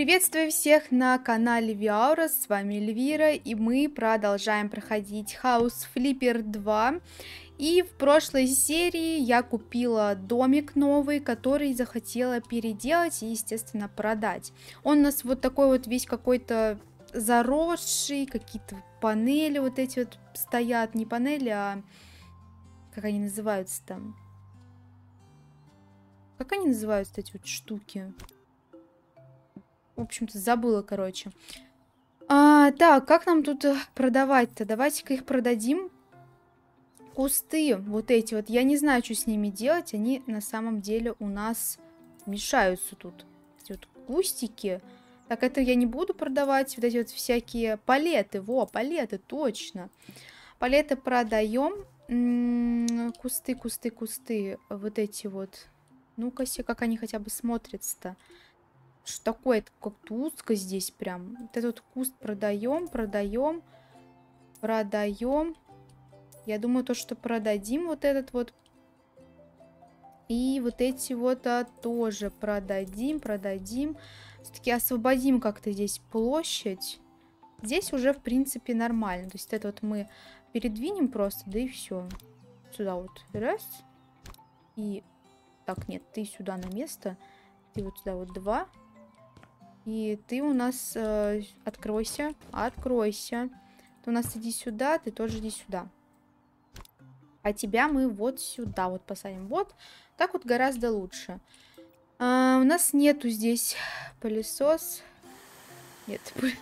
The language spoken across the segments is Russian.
Приветствую всех на канале Виаура, с вами Эльвира, и мы продолжаем проходить House Flipper 2. И в прошлой серии я купила домик новый, который захотела переделать и, естественно, продать. Он у нас вот такой вот весь какой-то заросший, какие-то панели вот эти вот стоят, не панели, а как они называются там? Как они называются, эти вот штуки? В общем-то, забыла, короче. А, так, как нам тут э, продавать-то? Давайте-ка их продадим. Кусты вот эти вот. Я не знаю, что с ними делать. Они на самом деле у нас мешаются тут. Эти вот кустики. Так, это я не буду продавать. Вот эти вот всякие палеты. Во, палеты, точно. Палеты продаем. М-м, кусты, кусты, кусты. Вот эти вот. Ну-ка, как они хотя бы смотрятся-то. Что такое? Это как-то узко здесь прям. Вот этот куст продаем, продаем, продаем. Я думаю, то, что продадим вот этот вот. И вот эти вот а, тоже продадим, продадим. Все-таки освободим как-то здесь площадь. Здесь уже, в принципе, нормально. То есть это вот мы передвинем просто, да и все. Сюда вот раз. И... Так, нет, ты сюда на место. И вот сюда вот два. И ты у нас... Э, откройся. Откройся. Ты у нас иди сюда, ты тоже иди сюда. А тебя мы вот сюда вот посадим. Вот. Так вот гораздо лучше. А, у нас нету здесь пылесос. Нет,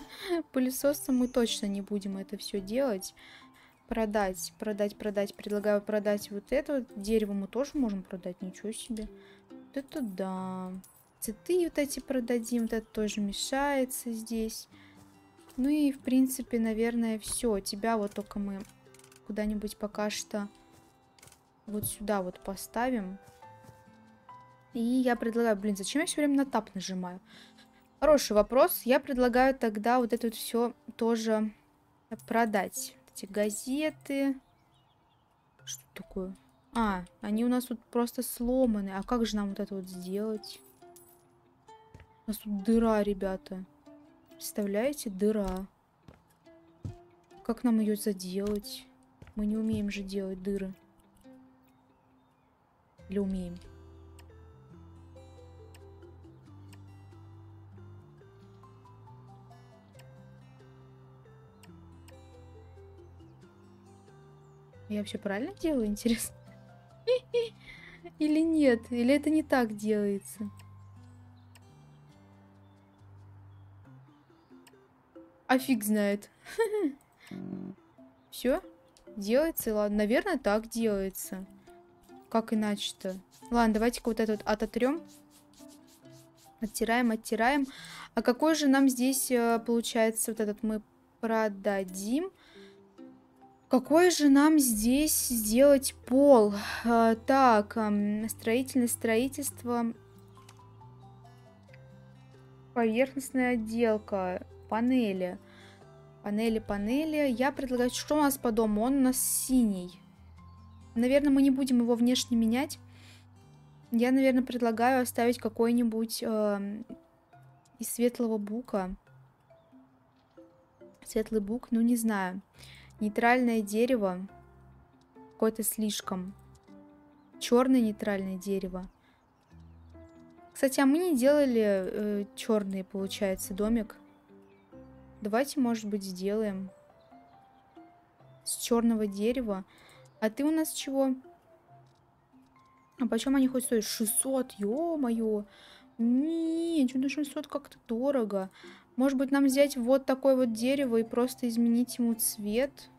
пылесосом мы точно не будем это все делать. Продать, продать, продать. Предлагаю продать вот это. Дерево мы тоже можем продать. Ничего себе. Вот это да. Цветы вот эти продадим. Вот это тоже мешается здесь. Ну и, в принципе, наверное, все. Тебя вот только мы куда-нибудь пока что вот сюда вот поставим. И я предлагаю... Блин, зачем я все время на тап нажимаю? Хороший вопрос. Я предлагаю тогда вот это вот все тоже продать. Эти газеты. Что такое? А, они у нас тут просто сломаны. А как же нам вот это вот сделать? У нас тут дыра, ребята. Представляете? Дыра. Как нам ее заделать? Мы не умеем же делать дыры. Или умеем? Я вообще правильно делаю, интересно? Или нет? Или это не так делается? А фиг знает. Все? Делается? Ладно, наверное, так делается. Как иначе-то? Ладно, давайте-ка вот этот ототрем. Оттираем, оттираем. А какой же нам здесь, э, получается, вот этот мы продадим? Какой же нам здесь сделать пол? А, так, строительное строительство. Поверхностная отделка панели. Панели, панели. Я предлагаю, что у нас по дому? Он у нас синий. Наверное, мы не будем его внешне менять. Я, наверное, предлагаю оставить какой-нибудь э, из светлого бука. Светлый бук, ну не знаю. Нейтральное дерево. Какое-то слишком. Черное нейтральное дерево. Кстати, а мы не делали э, черный, получается, домик. Давайте, может быть, сделаем с черного дерева. А ты у нас чего? А почем они хоть стоят? 600, ё-моё. Не, что-то 600 как-то дорого. Может быть, нам взять вот такое вот дерево и просто изменить ему цвет?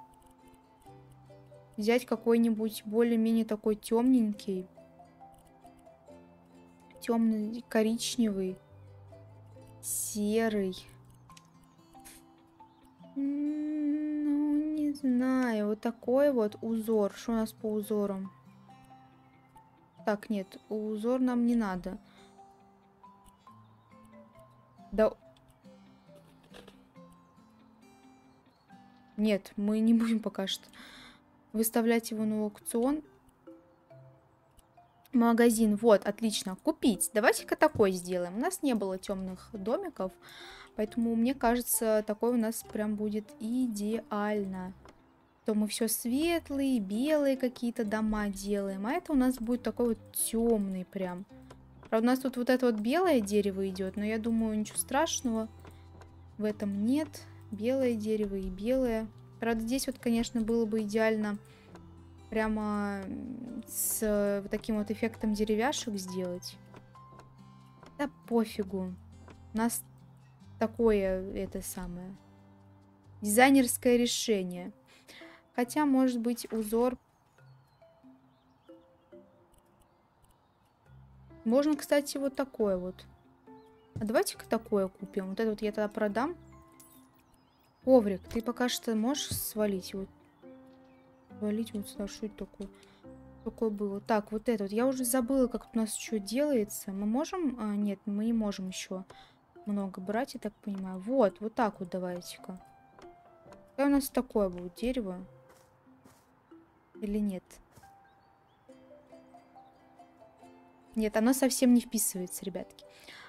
Взять какой-нибудь более-менее такой темненький. Темный, коричневый. Серый. Ну, не знаю. Вот такой вот узор. Что у нас по узорам? Так, нет, узор нам не надо. Да... Нет, мы не будем пока что выставлять его на аукцион. Магазин, вот, отлично. Купить. Давайте-ка такой сделаем. У нас не было темных домиков, поэтому мне кажется, такой у нас прям будет идеально. То мы все светлые, белые какие-то дома делаем, а это у нас будет такой вот темный прям. Правда, у нас тут вот это вот белое дерево идет, но я думаю, ничего страшного в этом нет. Белое дерево и белое. Правда, здесь вот, конечно, было бы идеально прямо с вот таким вот эффектом деревяшек сделать. Да пофигу. У нас такое, это самое, дизайнерское решение. Хотя, может быть, узор... Можно, кстати, вот такое вот. А давайте-ка такое купим. Вот это вот я тогда продам. Коврик, ты пока что можешь свалить? Вот валить вот сюда. Что это такое? Такое было. Так, вот это вот. Я уже забыла, как у нас что делается. Мы можем... А, нет, мы не можем еще много брать, я так понимаю. Вот, вот так вот давайте-ка. Какое у нас такое будет дерево? Или нет? Нет, оно совсем не вписывается, ребятки.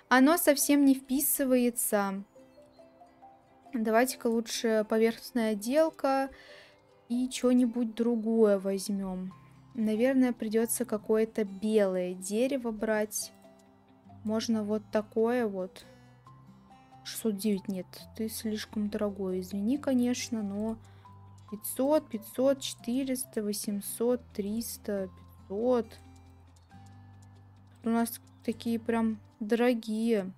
Оно совсем не вписывается. Давайте-ка лучше поверхностная отделка. И что-нибудь другое возьмем. Наверное, придется какое-то белое дерево брать. Можно вот такое вот. 609 нет, ты слишком дорогой. Извини, конечно, но 500, 500, 400, 800, 300, 500. Тут у нас такие прям дорогие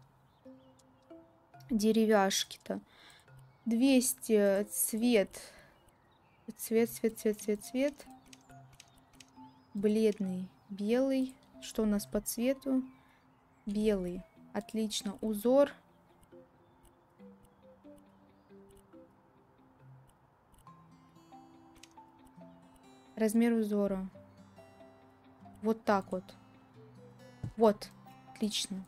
деревяшки-то. 200 цвет Цвет, цвет, цвет, цвет, цвет. Бледный, белый. Что у нас по цвету? Белый. Отлично. Узор. Размер узора. Вот так вот. Вот. Отлично.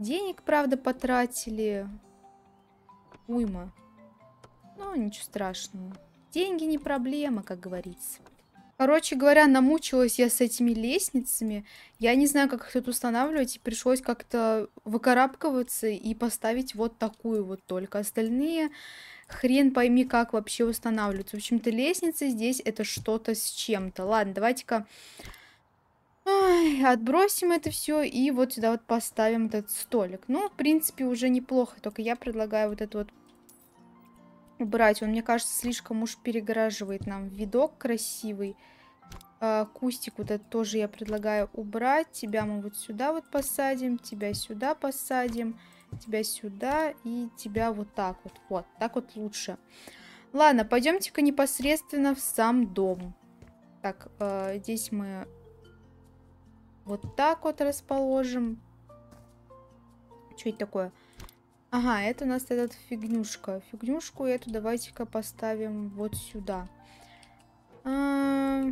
Денег, правда, потратили. Уйма. Ну, ничего страшного. Деньги не проблема, как говорится. Короче говоря, намучилась я с этими лестницами. Я не знаю, как их тут устанавливать, и пришлось как-то выкарабкиваться и поставить вот такую вот только. Остальные хрен пойми, как вообще устанавливаются. В общем-то, лестницы здесь это что-то с чем-то. Ладно, давайте-ка отбросим это все и вот сюда вот поставим этот столик. Ну, в принципе, уже неплохо, только я предлагаю вот это вот убрать. Он, мне кажется, слишком уж перегораживает нам видок красивый. А, кустик вот этот тоже я предлагаю убрать. Тебя мы вот сюда вот посадим, тебя сюда посадим, тебя сюда и тебя вот так вот. Вот, так вот лучше. Ладно, пойдемте-ка непосредственно в сам дом. Так, э, здесь мы вот так вот расположим. Что это такое? Ага, это у нас этот фигнюшка. Фигнюшку эту давайте-ка поставим вот сюда. А...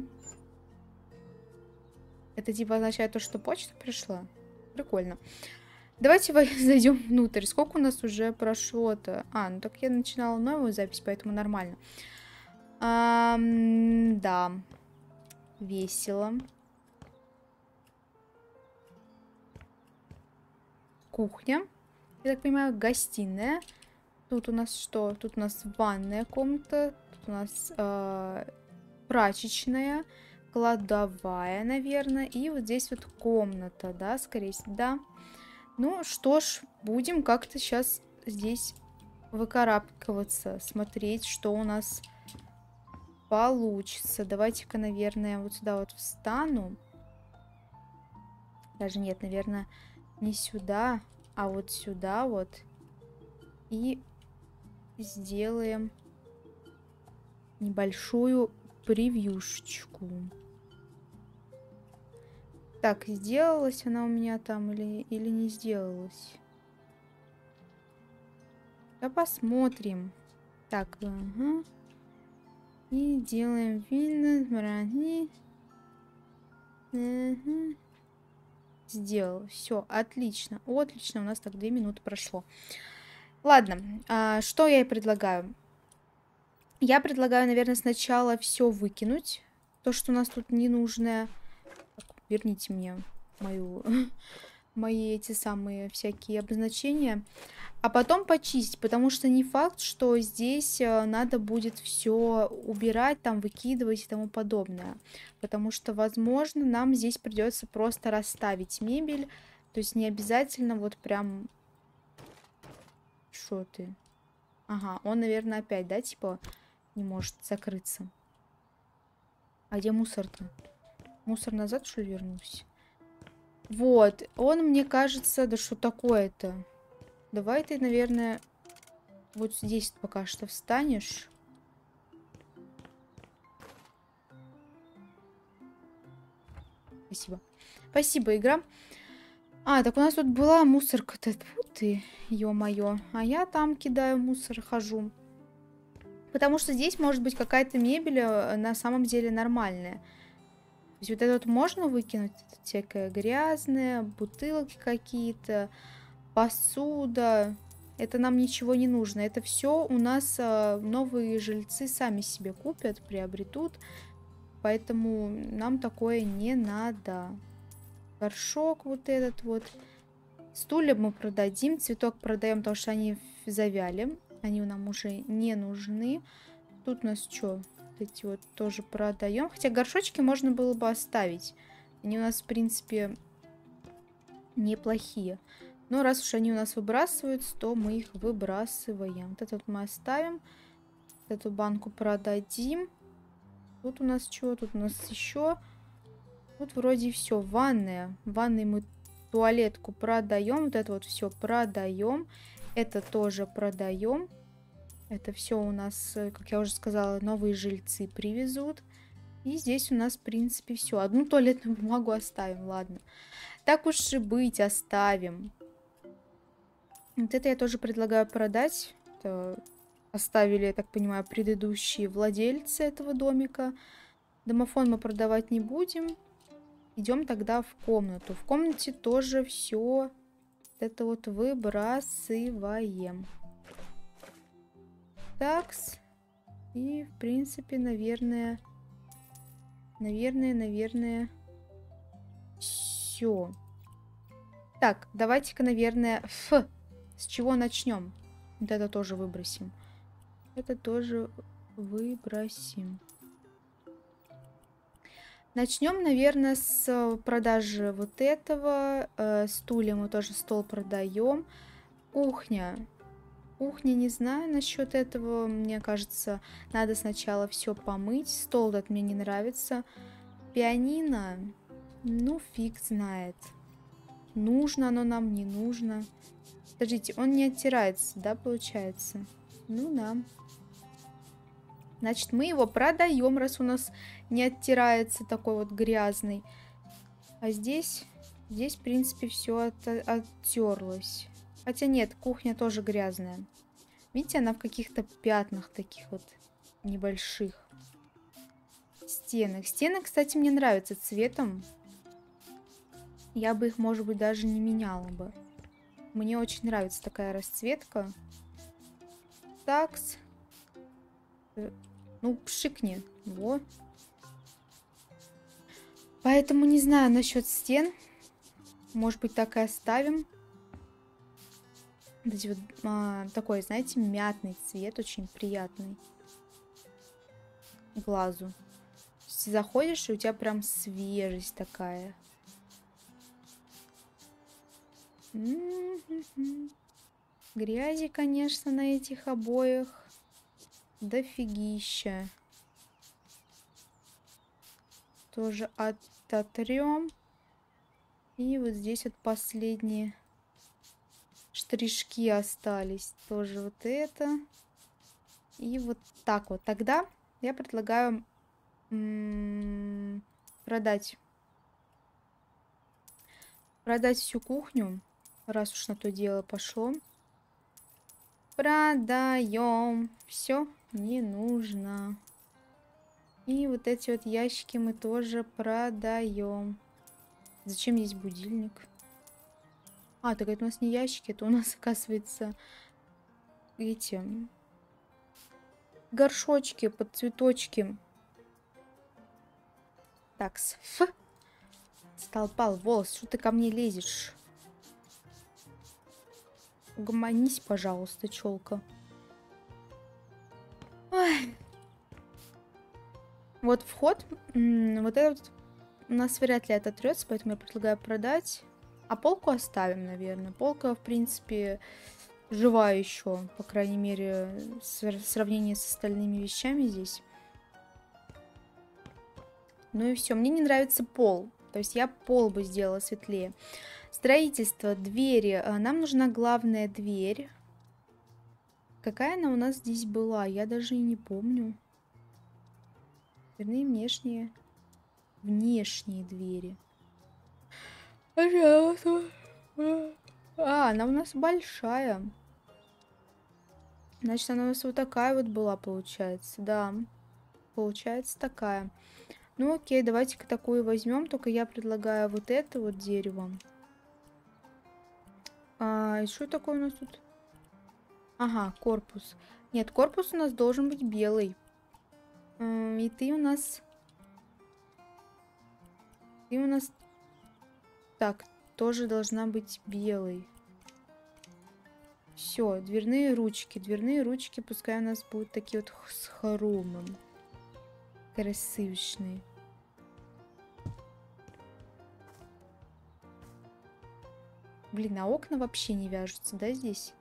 Это типа означает то, что почта пришла? Прикольно. Давайте зайдем внутрь. Сколько у нас уже прошло-то? А, ну так я начинала новую запись, поэтому нормально. А, да. Весело. Кухня я так понимаю, гостиная. Тут у нас что? Тут у нас ванная комната. Тут у нас э, прачечная, кладовая, наверное. И вот здесь вот комната, да, скорее всего, да. Ну что ж, будем как-то сейчас здесь выкарабкиваться, смотреть, что у нас получится. Давайте-ка, наверное, вот сюда вот встану. Даже нет, наверное, не сюда а вот сюда вот и сделаем небольшую превьюшечку. Так, сделалась она у меня там или, или не сделалась? Да посмотрим. Так, ага. И делаем винно, Ага. Сделал. Все, отлично. Отлично, у нас так две минуты прошло. Ладно, а, что я и предлагаю? Я предлагаю, наверное, сначала все выкинуть. То, что у нас тут ненужное. Так, верните мне мою, мои эти самые всякие обозначения. А потом почистить, потому что не факт, что здесь э, надо будет все убирать, там выкидывать и тому подобное. Потому что, возможно, нам здесь придется просто расставить мебель. То есть не обязательно вот прям... Что ты? Ага, он, наверное, опять, да, типа не может закрыться. А где мусор-то? Мусор назад, что ли, вернулся? Вот, он, мне кажется, да что такое-то? Давай ты, наверное, вот здесь пока что встанешь. Спасибо. Спасибо, игра. А, так у нас тут была мусорка-то. ты, ё-моё. А я там кидаю мусор, хожу. Потому что здесь может быть какая-то мебель э, на самом деле нормальная. То есть вот это вот можно выкинуть, это всякое грязное, бутылки какие-то, посуда. Это нам ничего не нужно. Это все у нас э, новые жильцы сами себе купят, приобретут. Поэтому нам такое не надо. Горшок вот этот вот. Стулья мы продадим, цветок продаем, потому что они завяли. Они нам уже не нужны. Тут у нас что? Эти вот тоже продаем. Хотя горшочки можно было бы оставить. Они у нас, в принципе, неплохие. Но раз уж они у нас выбрасываются, то мы их выбрасываем. Вот этот мы оставим. Эту банку продадим. Тут у нас что? Тут у нас еще. Тут вроде все. Ванная. Ванной мы туалетку продаем. Вот это вот все продаем. Это тоже продаем. Это все у нас, э, как я уже сказала, новые жильцы привезут. И здесь у нас, в принципе, все. Одну туалетную бумагу оставим, ладно. Так уж и быть, оставим. Вот это я тоже предлагаю продать. Это оставили, я так понимаю, предыдущие владельцы этого домика. Домофон мы продавать не будем. Идем тогда в комнату. В комнате тоже все это вот выбрасываем. Такс. И, в принципе, наверное... Наверное, наверное... Все. Так, давайте-ка, наверное, Ф. С чего начнем? Вот это тоже выбросим. Это тоже выбросим. Начнем, наверное, с продажи вот этого. Э, стулья мы тоже стол продаем. Кухня. Кухня, не знаю насчет этого. Мне кажется, надо сначала все помыть. Стол этот мне не нравится. Пианино. Ну, фиг знает. Нужно оно нам, не нужно. Подождите, он не оттирается, да, получается? Ну да. Значит, мы его продаем, раз у нас не оттирается такой вот грязный. А здесь, здесь, в принципе, все от, оттерлось. Хотя нет, кухня тоже грязная. Видите, она в каких-то пятнах таких вот небольших. Стены. Стены, кстати, мне нравятся цветом. Я бы их, может быть, даже не меняла бы. Мне очень нравится такая расцветка. Такс. Э, ну, пшикни. Во. Поэтому не знаю насчет стен. Может быть, так и оставим. Вот вот, а, такой, знаете, мятный цвет, очень приятный глазу. Заходишь, и у тебя прям свежесть такая. Грязи, конечно, на этих обоях. Дофигища. Тоже ототрем. И вот здесь вот последние штришки остались. Тоже вот это. И вот так вот. Тогда я предлагаю продать. Продать всю кухню, раз уж на то дело пошло. Продаем. Все не нужно. И вот эти вот ящики мы тоже продаем. Зачем здесь будильник? А, так это у нас не ящики, это у нас, оказывается, эти горшочки под цветочки. Так, ф. Столпал волос, что ты ко мне лезешь? Угомонись, пожалуйста, челка. Ой. Вот вход. Вот этот у нас вряд ли ототрется, поэтому я предлагаю продать. А полку оставим, наверное. Полка, в принципе, жива еще, по крайней мере, в сравнении с остальными вещами здесь. Ну и все. Мне не нравится пол. То есть я пол бы сделала светлее. Строительство, двери. А, нам нужна главная дверь. Какая она у нас здесь была? Я даже и не помню. Дверные внешние. Внешние двери. Пожалуйста. А, она у нас большая. Значит, она у нас вот такая вот была, получается. Да, получается такая. Ну окей, давайте-ка такую возьмем. Только я предлагаю вот это вот дерево. А, и что такое у нас тут? Ага, корпус. Нет, корпус у нас должен быть белый. И ты у нас... Ты у нас... Так, тоже должна быть белый. Все, дверные ручки. Дверные ручки пускай у нас будут такие вот с хромом. Красившные. Блин, а окна вообще не вяжутся, да, здесь?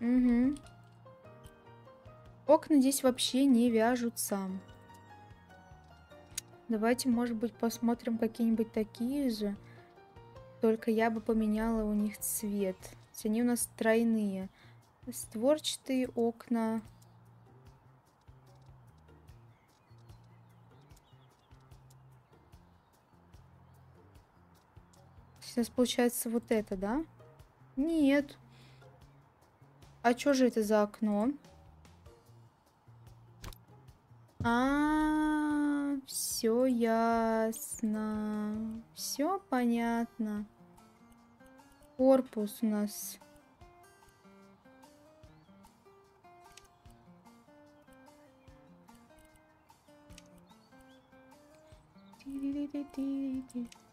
Угу. Окна здесь вообще не вяжутся. Давайте, может быть, посмотрим какие-нибудь такие же. Только я бы поменяла у них цвет. Они у нас тройные. Створчатые окна. Сейчас получается вот это, да? Нет. А что же это за окно? А, все ясно, все понятно. Корпус у нас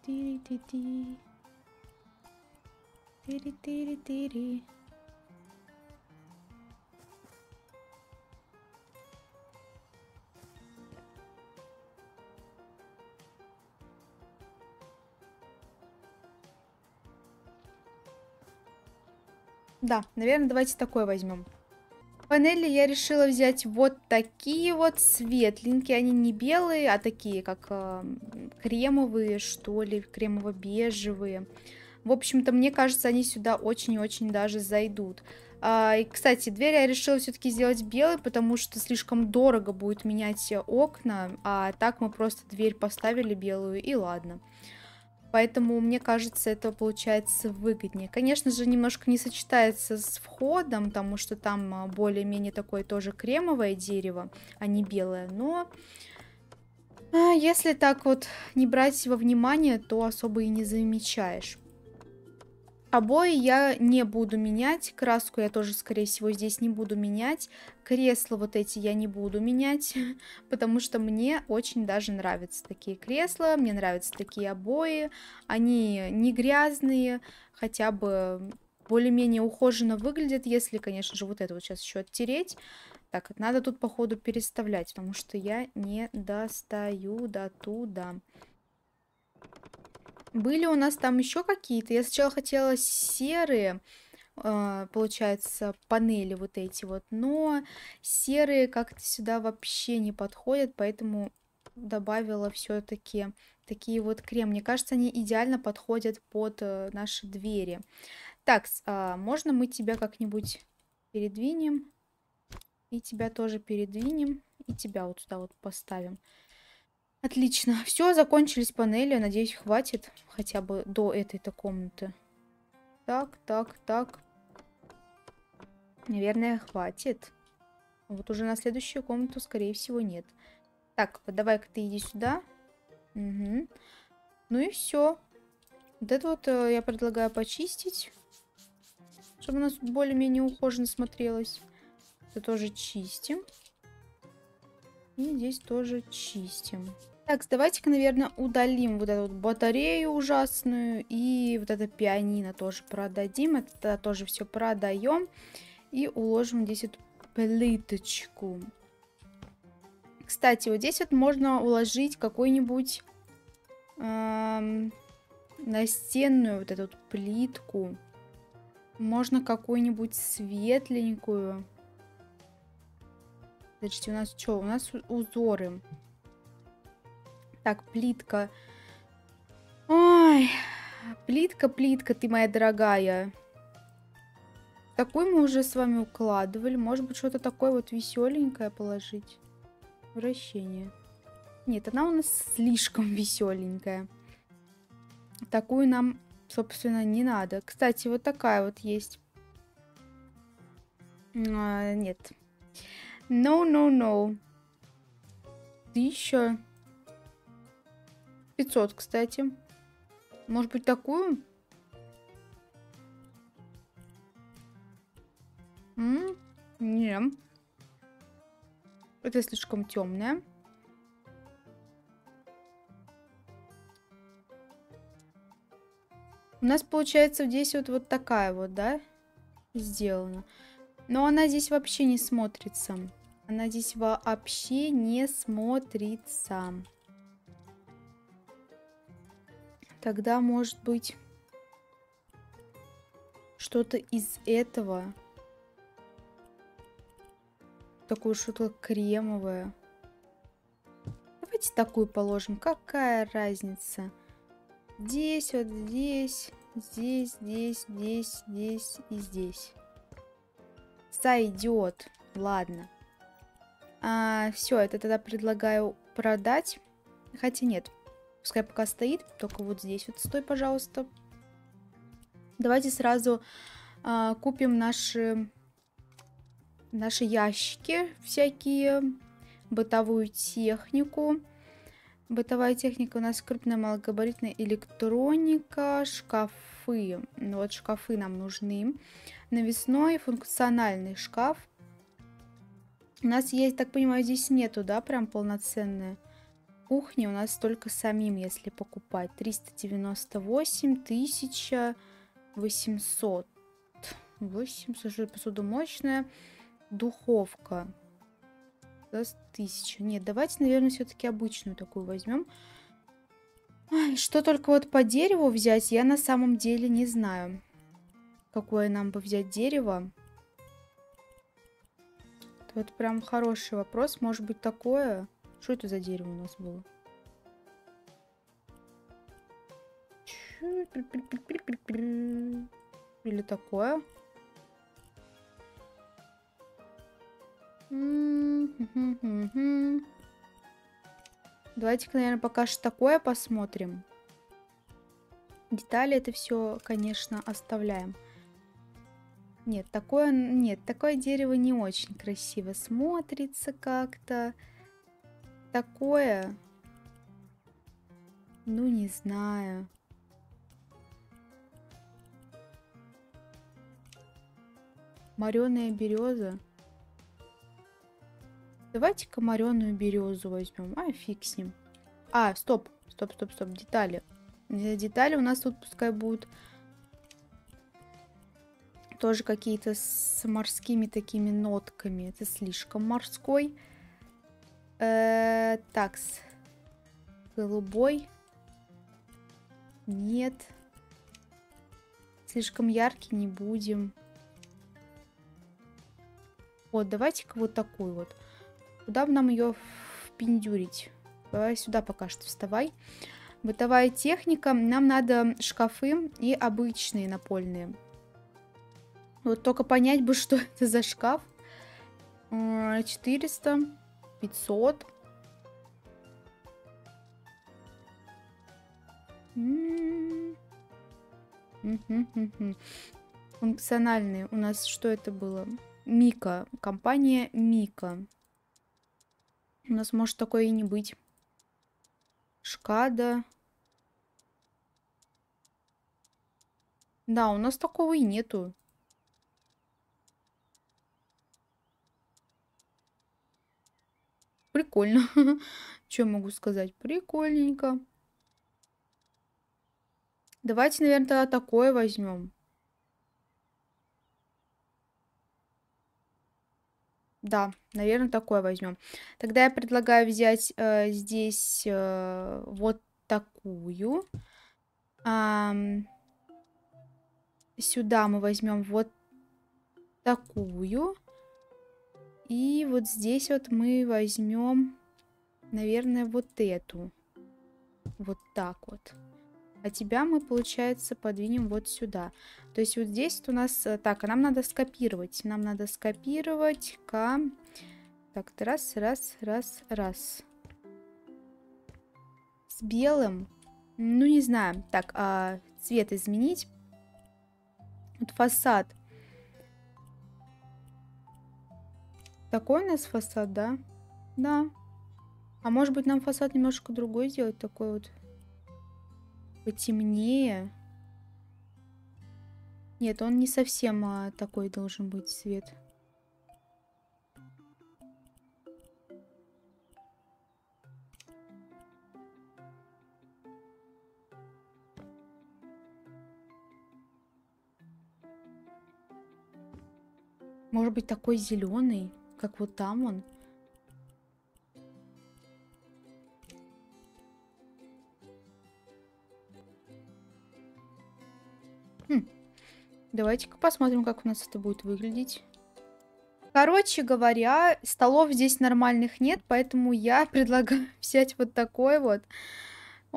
Тири-тири-тири. Тири-тири-тири. Да, наверное, давайте такой возьмем. Панели я решила взять вот такие вот светленькие. Они не белые, а такие, как э, кремовые, что ли, кремово-бежевые. В общем-то, мне кажется, они сюда очень-очень даже зайдут. А, и, кстати, дверь я решила все-таки сделать белой, потому что слишком дорого будет менять окна, а так мы просто дверь поставили белую и ладно. Поэтому, мне кажется, это получается выгоднее. Конечно же, немножко не сочетается с входом, потому что там а, более-менее такое тоже кремовое дерево, а не белое. Но а, если так вот не брать во внимание, то особо и не замечаешь. Обои я не буду менять, краску я тоже, скорее всего, здесь не буду менять. Кресла вот эти я не буду менять, потому что мне очень даже нравятся такие кресла, мне нравятся такие обои. Они не грязные, хотя бы более-менее ухоженно выглядят, если, конечно же, вот это вот сейчас еще оттереть. Так, надо тут, походу, переставлять, потому что я не достаю до туда. Были у нас там еще какие-то. Я сначала хотела серые, э, получается, панели вот эти вот. Но серые как-то сюда вообще не подходят, поэтому добавила все-таки такие вот крем. Мне кажется, они идеально подходят под э, наши двери. Так, а можно мы тебя как-нибудь передвинем? И тебя тоже передвинем. И тебя вот сюда вот поставим. Отлично. Все, закончились панели. Надеюсь, хватит хотя бы до этой-то комнаты. Так, так, так. Наверное, хватит. Вот уже на следующую комнату, скорее всего, нет. Так, давай-ка ты иди сюда. Угу. Ну и все. Вот это вот э, я предлагаю почистить. Чтобы у нас более-менее ухоженно смотрелось. Это тоже чистим. И здесь тоже чистим. Так, давайте-ка, наверное, удалим вот эту вот батарею ужасную. И вот это пианино тоже продадим. Это тоже все продаем. И уложим здесь эту плиточку. Кстати, вот здесь вот можно уложить какой-нибудь эм, настенную вот эту вот плитку. Можно какую-нибудь светленькую. Подождите, у нас что? У нас узоры. Так, плитка. Ой, плитка, плитка, ты моя дорогая. Такой мы уже с вами укладывали. Может быть, что-то такое вот веселенькое положить. Вращение. Нет, она у нас слишком веселенькая. Такую нам, собственно, не надо. Кстати, вот такая вот есть. А, нет. No, no, no. Тысяча. 500, кстати. Может быть, такую? М -м не. Это слишком темная. У нас получается здесь вот, вот такая вот, да, сделана. Но она здесь вообще не смотрится. Она здесь вообще не смотрится. Тогда, может быть, что-то из этого. Такое что-то кремовое. Давайте такую положим. Какая разница? Здесь, вот здесь, здесь, здесь, здесь, здесь и здесь. Сойдет. Ладно. А, все, это тогда предлагаю продать. Хотя нет, Пускай пока стоит, только вот здесь вот стой, пожалуйста. Давайте сразу а, купим наши, наши ящики всякие, бытовую технику. Бытовая техника у нас крупная малогабаритная электроника, шкафы. Ну, вот шкафы нам нужны. Навесной функциональный шкаф. У нас есть, так понимаю, здесь нету, да, прям полноценная кухни у нас только самим, если покупать. 398 тысяча 800. 800 посудомоечная духовка. За тысячу. Нет, давайте, наверное, все-таки обычную такую возьмем. Что только вот по дереву взять, я на самом деле не знаю. Какое нам бы взять дерево. Это вот прям хороший вопрос. Может быть такое... Что это за дерево у нас было? Или такое? Давайте-ка, наверное, пока что такое посмотрим. Детали это все, конечно, оставляем. Нет, такое, нет, такое дерево не очень красиво смотрится как-то такое? Ну, не знаю. Мореная береза. Давайте-ка мореную березу возьмем. А, фиг с ним. А, стоп, стоп, стоп, стоп, детали. Детали у нас тут пускай будут тоже какие-то с морскими такими нотками. Это слишком морской. Э, такс. Голубой. Нет. Слишком яркий не будем. Вот, давайте-ка вот такую вот. Куда бы нам ее впендюрить? Давай сюда пока что вставай. Бытовая техника. Нам надо шкафы и обычные напольные. Вот только понять бы, что это за шкаф. 400. 500. Функциональные. У нас что это было? Мика. Компания Мика. У нас может такое и не быть. Шкада. Да, у нас такого и нету. Прикольно. Что могу сказать? Прикольненько. Давайте, наверное, тогда такое возьмем. Да, наверное, такое возьмем. Тогда я предлагаю взять э, здесь э, вот такую. А, сюда мы возьмем вот такую. И вот здесь вот мы возьмем, наверное, вот эту. Вот так вот. А тебя мы, получается, подвинем вот сюда. То есть вот здесь у нас... Э, так, а нам надо скопировать. Нам надо скопировать к... Так, раз, раз, раз, раз. С белым. Ну, не знаю. Так, а цвет изменить. Вот фасад. Такой у нас фасад, да? Да. А может быть нам фасад немножко другой сделать? Такой вот потемнее. Нет, он не совсем а, такой должен быть цвет. Может быть такой зеленый, как вот там он. Хм. Давайте-ка посмотрим, как у нас это будет выглядеть. Короче говоря, столов здесь нормальных нет, поэтому я предлагаю взять вот такой вот.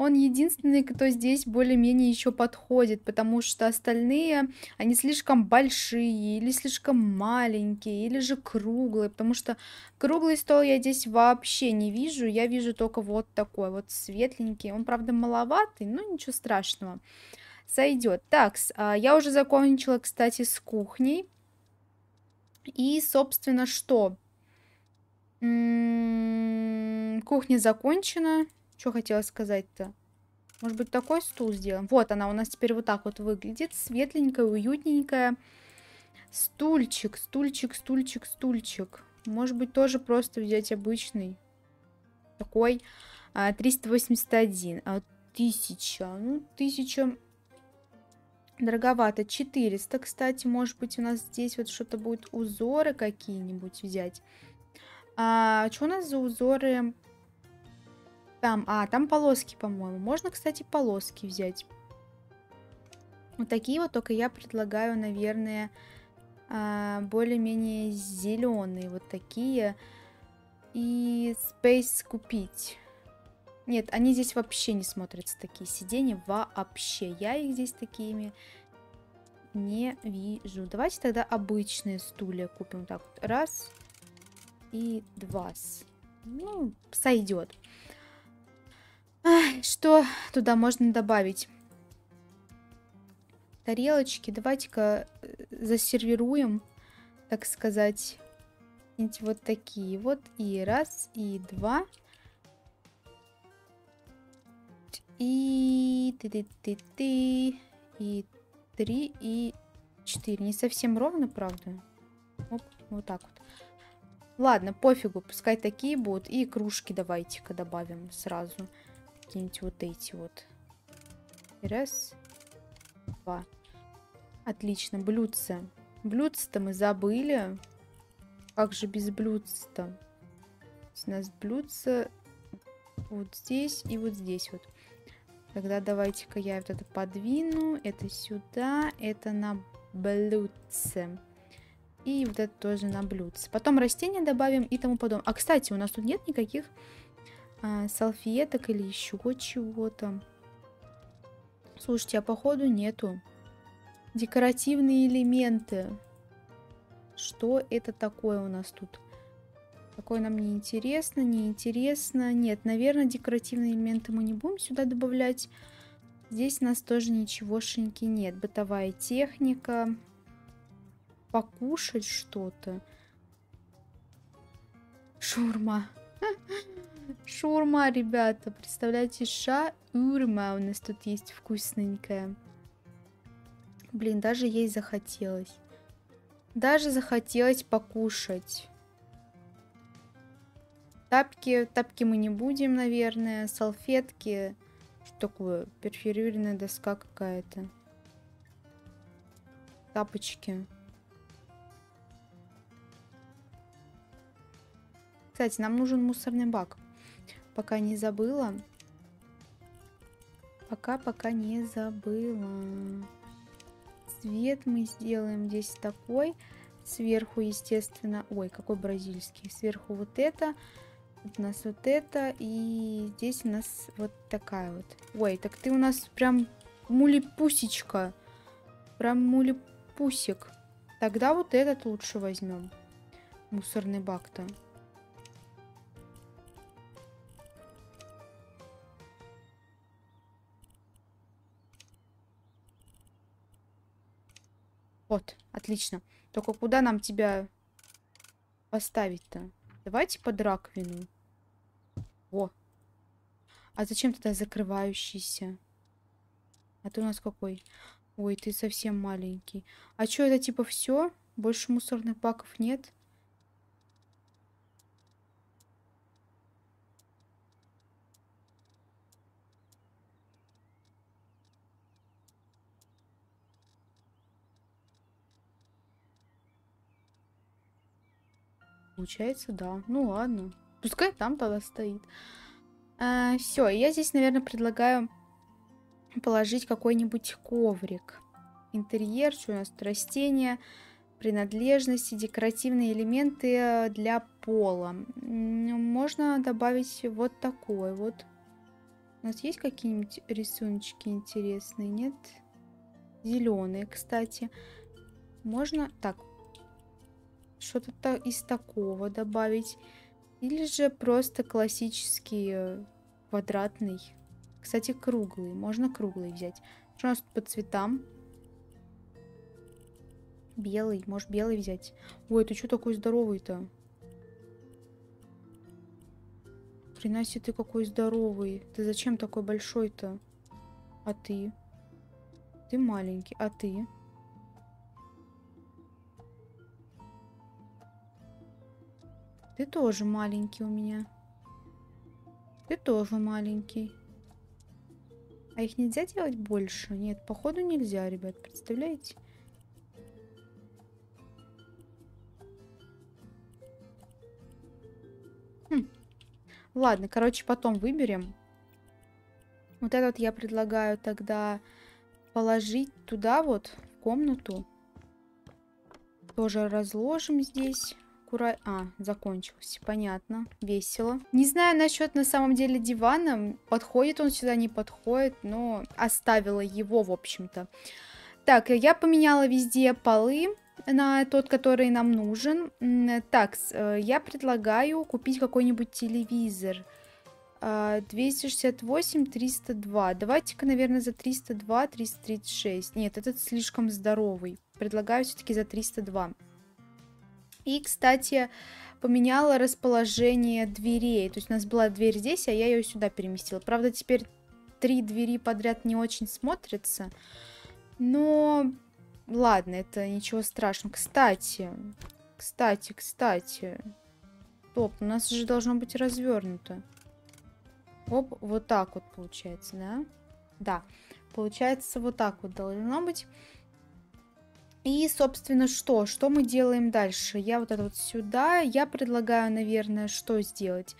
Он единственный, кто здесь более-менее еще подходит, потому что остальные, они слишком большие, или слишком маленькие, или же круглые, потому что круглый стол я здесь вообще не вижу, я вижу только вот такой вот светленький. Он, правда, маловатый, но ничего страшного сойдет. Так, а, я уже закончила, кстати, с кухней. И, собственно, что? М-м, кухня закончена. Что хотела сказать-то? Может быть, такой стул сделаем? Вот она у нас теперь вот так вот выглядит. Светленькая, уютненькая. Стульчик, стульчик, стульчик, стульчик. Может быть, тоже просто взять обычный. Такой. 381. А, 1000. Ну, 1000 Дороговато. 400, кстати. Может быть, у нас здесь вот что-то будет узоры какие-нибудь взять. А, что у нас за узоры? Там, а, там полоски, по-моему. Можно, кстати, полоски взять. Вот такие вот, только я предлагаю, наверное, а, более-менее зеленые. Вот такие. И Space купить. Нет, они здесь вообще не смотрятся, такие сиденья, вообще. Я их здесь такими не вижу. Давайте тогда обычные стулья купим. Так вот, раз и два. Ну, сойдет. Что туда можно добавить? Тарелочки. Давайте-ка э, засервируем, так сказать, вот такие вот. И раз, и два. И ты ты ты ты и три и четыре. Не совсем ровно, правда? Оп, вот так вот. Ладно, пофигу, пускай такие будут. И кружки давайте-ка добавим сразу. Какие-нибудь вот эти вот. Раз, два. Отлично, блюдце. Блюдце-то мы забыли. Как же без блюдца-то? У нас блюдце вот здесь и вот здесь вот. Тогда давайте-ка я вот это подвину. Это сюда, это на блюдце. И вот это тоже на блюдце. Потом растения добавим и тому подобное. А, кстати, у нас тут нет никаких а, салфеток или еще чего-то. Слушайте, а походу нету. Декоративные элементы. Что это такое у нас тут? Какое нам не интересно, не интересно. Нет, наверное, декоративные элементы мы не будем сюда добавлять. Здесь у нас тоже ничегошеньки нет. Бытовая техника. Покушать что-то. Шурма. Шурма, ребята. Представляете, шаурма у нас тут есть вкусненькая. Блин, даже ей захотелось. Даже захотелось покушать. Тапки. Тапки мы не будем, наверное. Салфетки. Что такое? Перфорированная доска какая-то. Тапочки. Кстати, нам нужен мусорный бак. Пока не забыла. Пока-пока не забыла. Цвет мы сделаем здесь такой. Сверху, естественно... Ой, какой бразильский. Сверху вот это. у нас вот это. И здесь у нас вот такая вот. Ой, так ты у нас прям мулипусечка. Прям мулипусик. Тогда вот этот лучше возьмем. Мусорный бак-то. Вот, отлично. Только куда нам тебя поставить-то? Давайте под раковину. О. А зачем тогда закрывающийся? А ты у нас какой? Ой, ты совсем маленький. А что это типа все? Больше мусорных баков нет? Получается, да. Ну ладно. Пускай там тогда стоит. А, все, я здесь, наверное, предлагаю положить какой-нибудь коврик. Интерьер, что у нас тут растения, принадлежности, декоративные элементы для пола. Можно добавить вот такой вот. У нас есть какие-нибудь рисуночки интересные, нет? Зеленые, кстати. Можно... Так, что-то из такого добавить. Или же просто классический э, квадратный. Кстати, круглый. Можно круглый взять. Что у нас по цветам? Белый. Может, белый взять? Ой, ты что такой здоровый-то? Хрена ты какой здоровый. Ты зачем такой большой-то? А ты? Ты маленький. А ты? Ты тоже маленький у меня. Ты тоже маленький. А их нельзя делать больше? Нет, походу нельзя, ребят, представляете? Хм. Ладно, короче, потом выберем. Вот этот я предлагаю тогда положить туда вот, в комнату. Тоже разложим здесь аккура... А, закончился. Понятно. Весело. Не знаю насчет на самом деле дивана. Подходит он сюда, не подходит. Но оставила его, в общем-то. Так, я поменяла везде полы на тот, который нам нужен. Так, э, я предлагаю купить какой-нибудь телевизор. 268, а, 302. Давайте-ка, наверное, за 302, 336. Нет, этот слишком здоровый. Предлагаю все-таки за 302. И, кстати, поменяла расположение дверей. То есть у нас была дверь здесь, а я ее сюда переместила. Правда, теперь три двери подряд не очень смотрятся. Но ладно, это ничего страшного. Кстати, кстати, кстати. Топ, у нас же должно быть развернуто. Оп, вот так вот получается, да? Да, получается вот так вот должно быть. И, собственно, что? Что мы делаем дальше? Я вот это вот сюда. Я предлагаю, наверное, что сделать?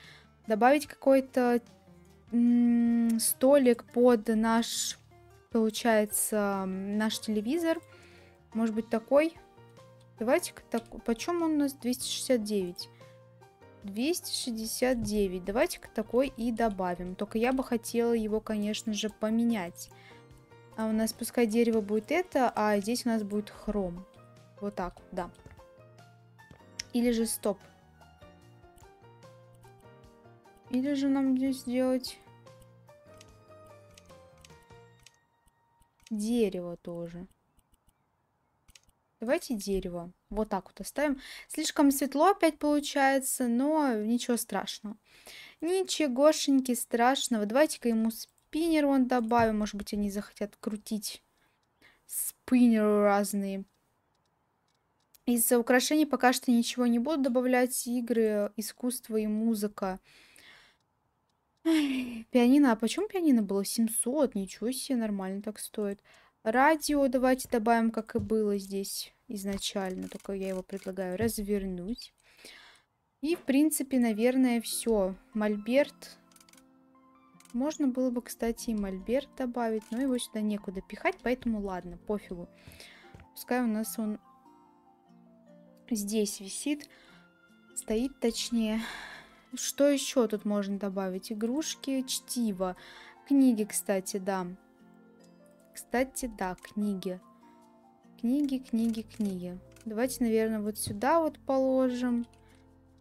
Добавить какой-то столик под наш, получается, наш телевизор. Может быть, такой? Давайте-ка так... Почем он у нас? 269. 269. Давайте-ка такой и добавим. Только я бы хотела его, конечно же, поменять. А у нас пускай дерево будет это, а здесь у нас будет хром. Вот так, да. Или же стоп. Или же нам здесь сделать дерево тоже. Давайте дерево. Вот так вот оставим. Слишком светло опять получается, но ничего страшного. Ничегошеньки страшного. Давайте-ка ему спиннер он добавим. Может быть, они захотят крутить спиннеры разные. Из украшений пока что ничего не буду добавлять. Игры, искусство и музыка. Ай, Пианино. А почему пианино было? 700. Ничего себе, нормально так стоит. Радио давайте добавим, как и было здесь изначально. Только я его предлагаю развернуть. И, в принципе, наверное, все. Мольберт. Можно было бы, кстати, и мольберт добавить, но его сюда некуда пихать, поэтому ладно, пофигу. Пускай у нас он здесь висит. Стоит точнее. Что еще тут можно добавить? Игрушки, чтиво. Книги, кстати, да. Кстати, да, книги. Книги, книги, книги. Давайте, наверное, вот сюда вот положим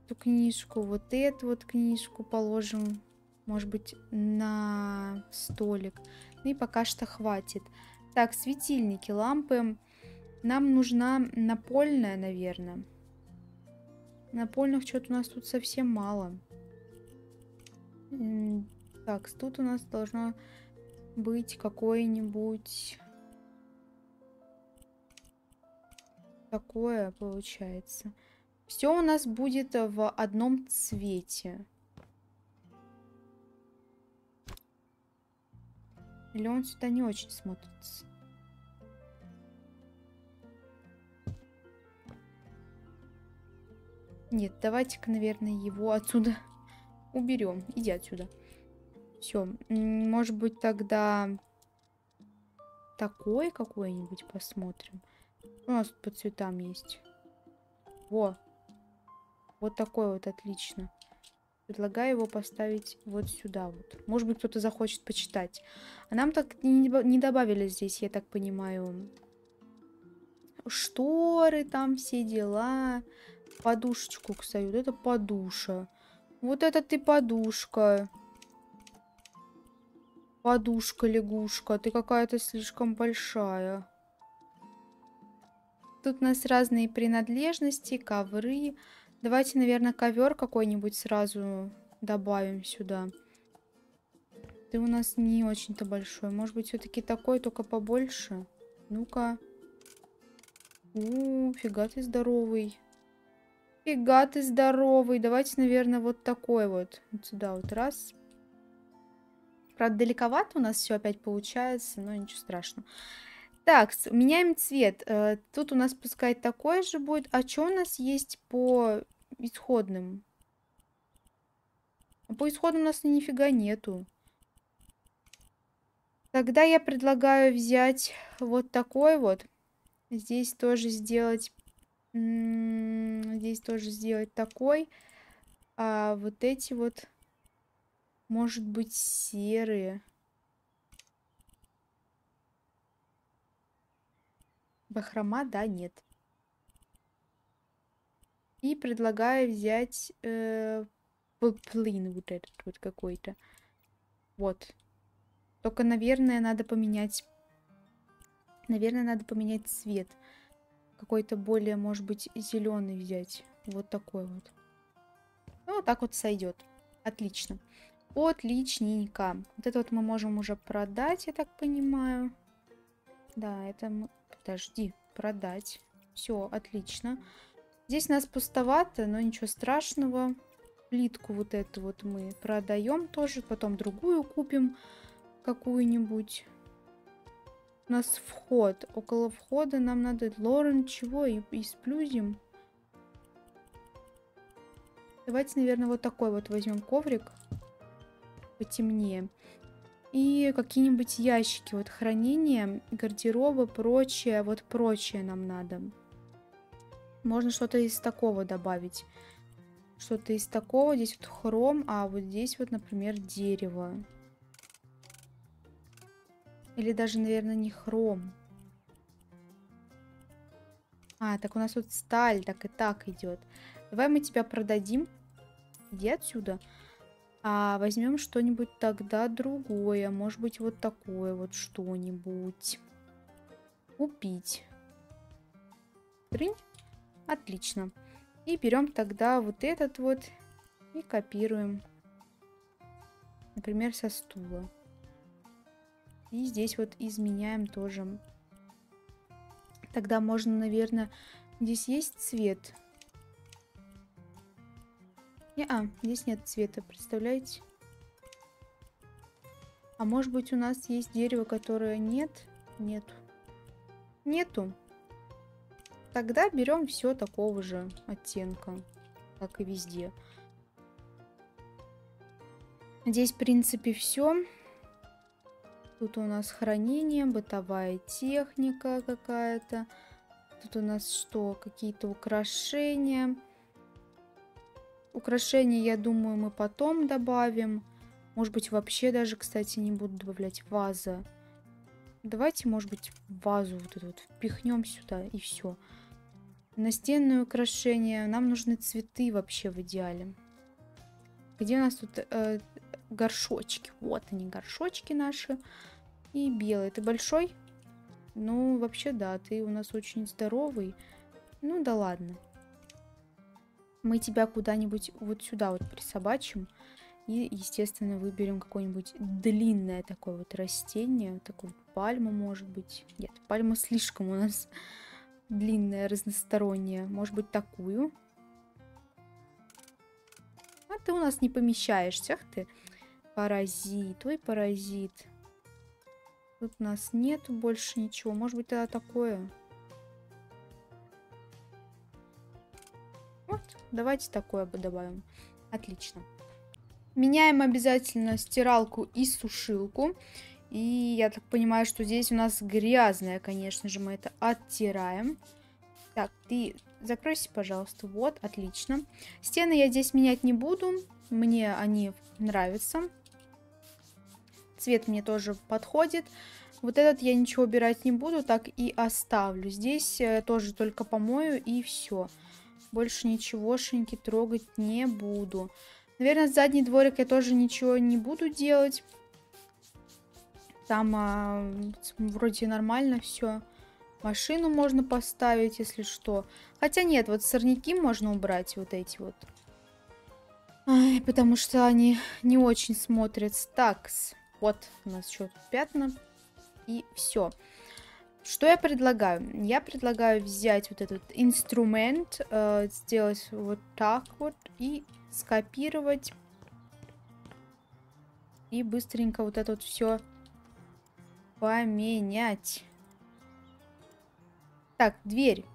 эту книжку. Вот эту вот книжку положим. Может быть, на столик. Ну и пока что хватит. Так, светильники, лампы. Нам нужна напольная, наверное. Напольных что-то у нас тут совсем мало. Так, тут у нас должно быть какое-нибудь... Такое получается. Все у нас будет в одном цвете. Или он сюда не очень смотрится? Нет, давайте-ка, наверное, его отсюда уберем. Иди отсюда. Все. Может быть, тогда такой какой-нибудь посмотрим. У нас по цветам есть. Во. Вот такой вот, отлично. Предлагаю его поставить вот сюда вот. Может быть, кто-то захочет почитать. А нам так не добавили здесь, я так понимаю. Шторы там, все дела. Подушечку, кстати. Вот это подуша. Вот это ты подушка. Подушка, лягушка. Ты какая-то слишком большая. Тут у нас разные принадлежности, ковры. Давайте, наверное, ковер какой-нибудь сразу добавим сюда. Ты у нас не очень-то большой. Может быть, все-таки такой, только побольше? Ну-ка. У, фига ты здоровый. Фига ты здоровый. Давайте, наверное, вот такой вот. Вот сюда вот раз. Правда, далековато у нас все опять получается, но ничего страшного. Так, меняем цвет. Э, тут у нас пускай такой же будет. А что у нас есть по исходным? По исходным у нас нифига нету. Тогда я предлагаю взять вот такой вот. Здесь тоже сделать Здесь тоже сделать такой. А вот эти вот, может быть, серые. Бахрома, да, нет. И предлагаю взять э, плин вот этот вот какой-то. Вот. Только, наверное, надо поменять... Наверное, надо поменять цвет какой-то более, может быть, зеленый взять. Вот такой вот. Ну, вот так вот сойдет. Отлично. Отличненько. Вот это вот мы можем уже продать, я так понимаю. Да, это мы... Подожди, продать. Все, отлично. Здесь нас пустовато, но ничего страшного. Плитку вот эту вот мы продаем тоже. Потом другую купим какую-нибудь. У нас вход. Около входа нам надо... Лорен, чего? И, и сплюзим. Давайте, наверное, вот такой вот возьмем коврик. Потемнее. И какие-нибудь ящики. Вот хранение, гардероба, прочее. Вот прочее нам надо. Можно что-то из такого добавить. Что-то из такого. Здесь вот хром, а вот здесь вот, например, дерево. Или даже, наверное, не хром. А, так у нас вот сталь, так и так идет. Давай мы тебя продадим. Иди отсюда. А возьмем что-нибудь тогда другое. Может быть, вот такое вот что-нибудь. Купить. Трынь. Отлично. И берем тогда вот этот вот и копируем. Например, со стула. И здесь вот изменяем тоже. Тогда можно, наверное, Здесь есть цвет? Не, а, здесь нет цвета, представляете? А может быть у нас есть дерево, которое нет? Нету. Нету. Тогда берем все такого же оттенка, как и везде. Здесь, в принципе, все. Тут у нас хранение, бытовая техника какая-то. Тут у нас что? Какие-то украшения. Украшения, я думаю, мы потом добавим. Может быть, вообще даже, кстати, не буду добавлять ваза. Давайте, может быть, вазу вот эту вот впихнем сюда и все. Настенные украшения. Нам нужны цветы вообще в идеале. Где у нас тут э, горшочки? Вот они, горшочки наши. И белый. Ты большой? Ну, вообще, да, ты у нас очень здоровый. Ну, да ладно. Мы тебя куда-нибудь вот сюда вот присобачим. И, естественно, выберем какое-нибудь длинное такое вот растение. Такую пальму, может быть. Нет, пальма слишком у нас длинная, разносторонняя. Может быть, такую. А ты у нас не помещаешься. Ах ты, паразит. Ой, паразит. Тут у нас нет больше ничего. Может быть, это такое. Вот, давайте такое добавим. Отлично. Меняем обязательно стиралку и сушилку. И я так понимаю, что здесь у нас грязная, конечно же, мы это оттираем. Так, ты закройся, пожалуйста. Вот, отлично. Стены я здесь менять не буду. Мне они нравятся. Цвет мне тоже подходит. Вот этот я ничего убирать не буду, так и оставлю. Здесь э, тоже только помою и все. Больше ничегошеньки трогать не буду. Наверное, задний дворик я тоже ничего не буду делать. Там а, вроде нормально все. Машину можно поставить, если что. Хотя нет, вот сорняки можно убрать, вот эти вот. Ай, потому что они не очень смотрятся. Так, вот у нас тут пятна. И все. Что я предлагаю? Я предлагаю взять вот этот инструмент, э, сделать вот так вот и скопировать. И быстренько вот это вот все поменять. Так, дверь.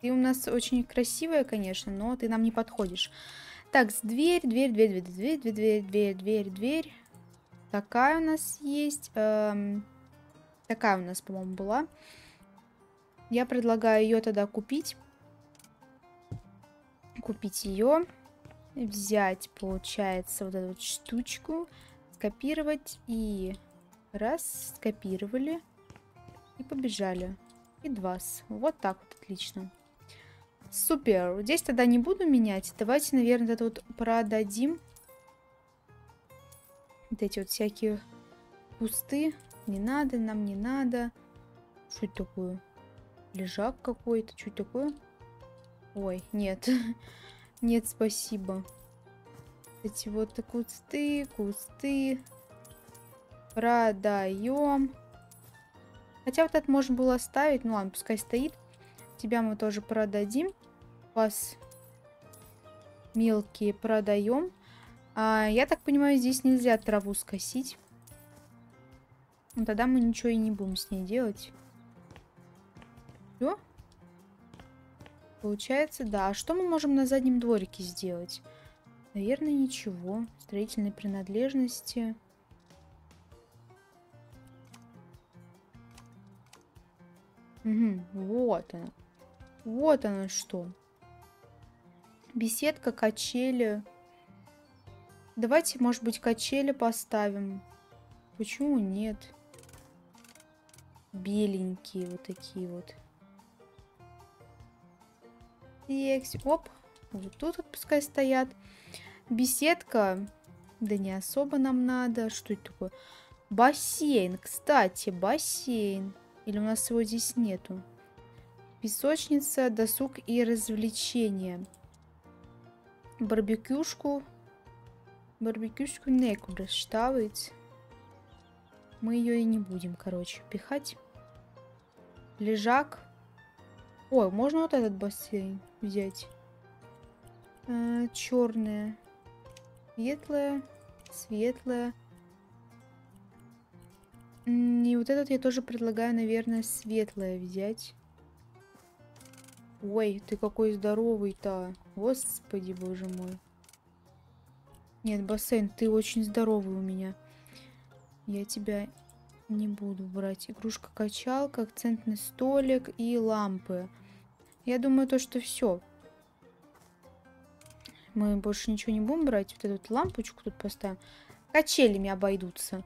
Ты у нас очень красивая, конечно, но ты нам не подходишь. Так, дверь, дверь, дверь, дверь, дверь, дверь, дверь, дверь, дверь. Такая у нас есть. Эм, такая у нас, по-моему, была. Я предлагаю ее тогда купить. Купить ее взять, получается, вот эту вот штучку, скопировать и раз, скопировали и побежали. И два. Вот так вот, отлично. Супер. Здесь тогда не буду менять. Давайте, наверное, это вот продадим. Вот эти вот всякие кусты. Не надо, нам не надо. Что это такое? Лежак какой-то. Что это такое? Ой, нет. Нет, спасибо. Эти вот кусты, кусты. Продаем. Хотя вот это можно было оставить. Ну ладно, пускай стоит. Тебя мы тоже продадим. Вас мелкие продаем. А, я так понимаю, здесь нельзя траву скосить. Ну, тогда мы ничего и не будем с ней делать. Все? Получается, да. А что мы можем на заднем дворике сделать? Наверное, ничего. Строительные принадлежности. Угу, вот она. Вот она что. Беседка, качели. Давайте, может быть, качели поставим. Почему нет? Беленькие вот такие вот. Екс. Оп. Вот тут вот пускай стоят. Беседка. Да не особо нам надо. Что это такое? Бассейн. Кстати, бассейн. Или у нас его здесь нету? Песочница, досуг и развлечения. Барбекюшку. Барбекюшку некуда ставить. Мы ее и не будем, короче, пихать. Лежак. Ой, можно вот этот бассейн взять. А, черная. Светлая. Светлая. И вот этот я тоже предлагаю, наверное, светлое взять. Ой, ты какой здоровый-то. Господи, боже мой. Нет, бассейн, ты очень здоровый у меня. Я тебя не буду брать. Игрушка-качалка, акцентный столик и лампы. Я думаю, то, что все. Мы больше ничего не будем брать. Вот эту вот лампочку тут поставим. Качелями обойдутся.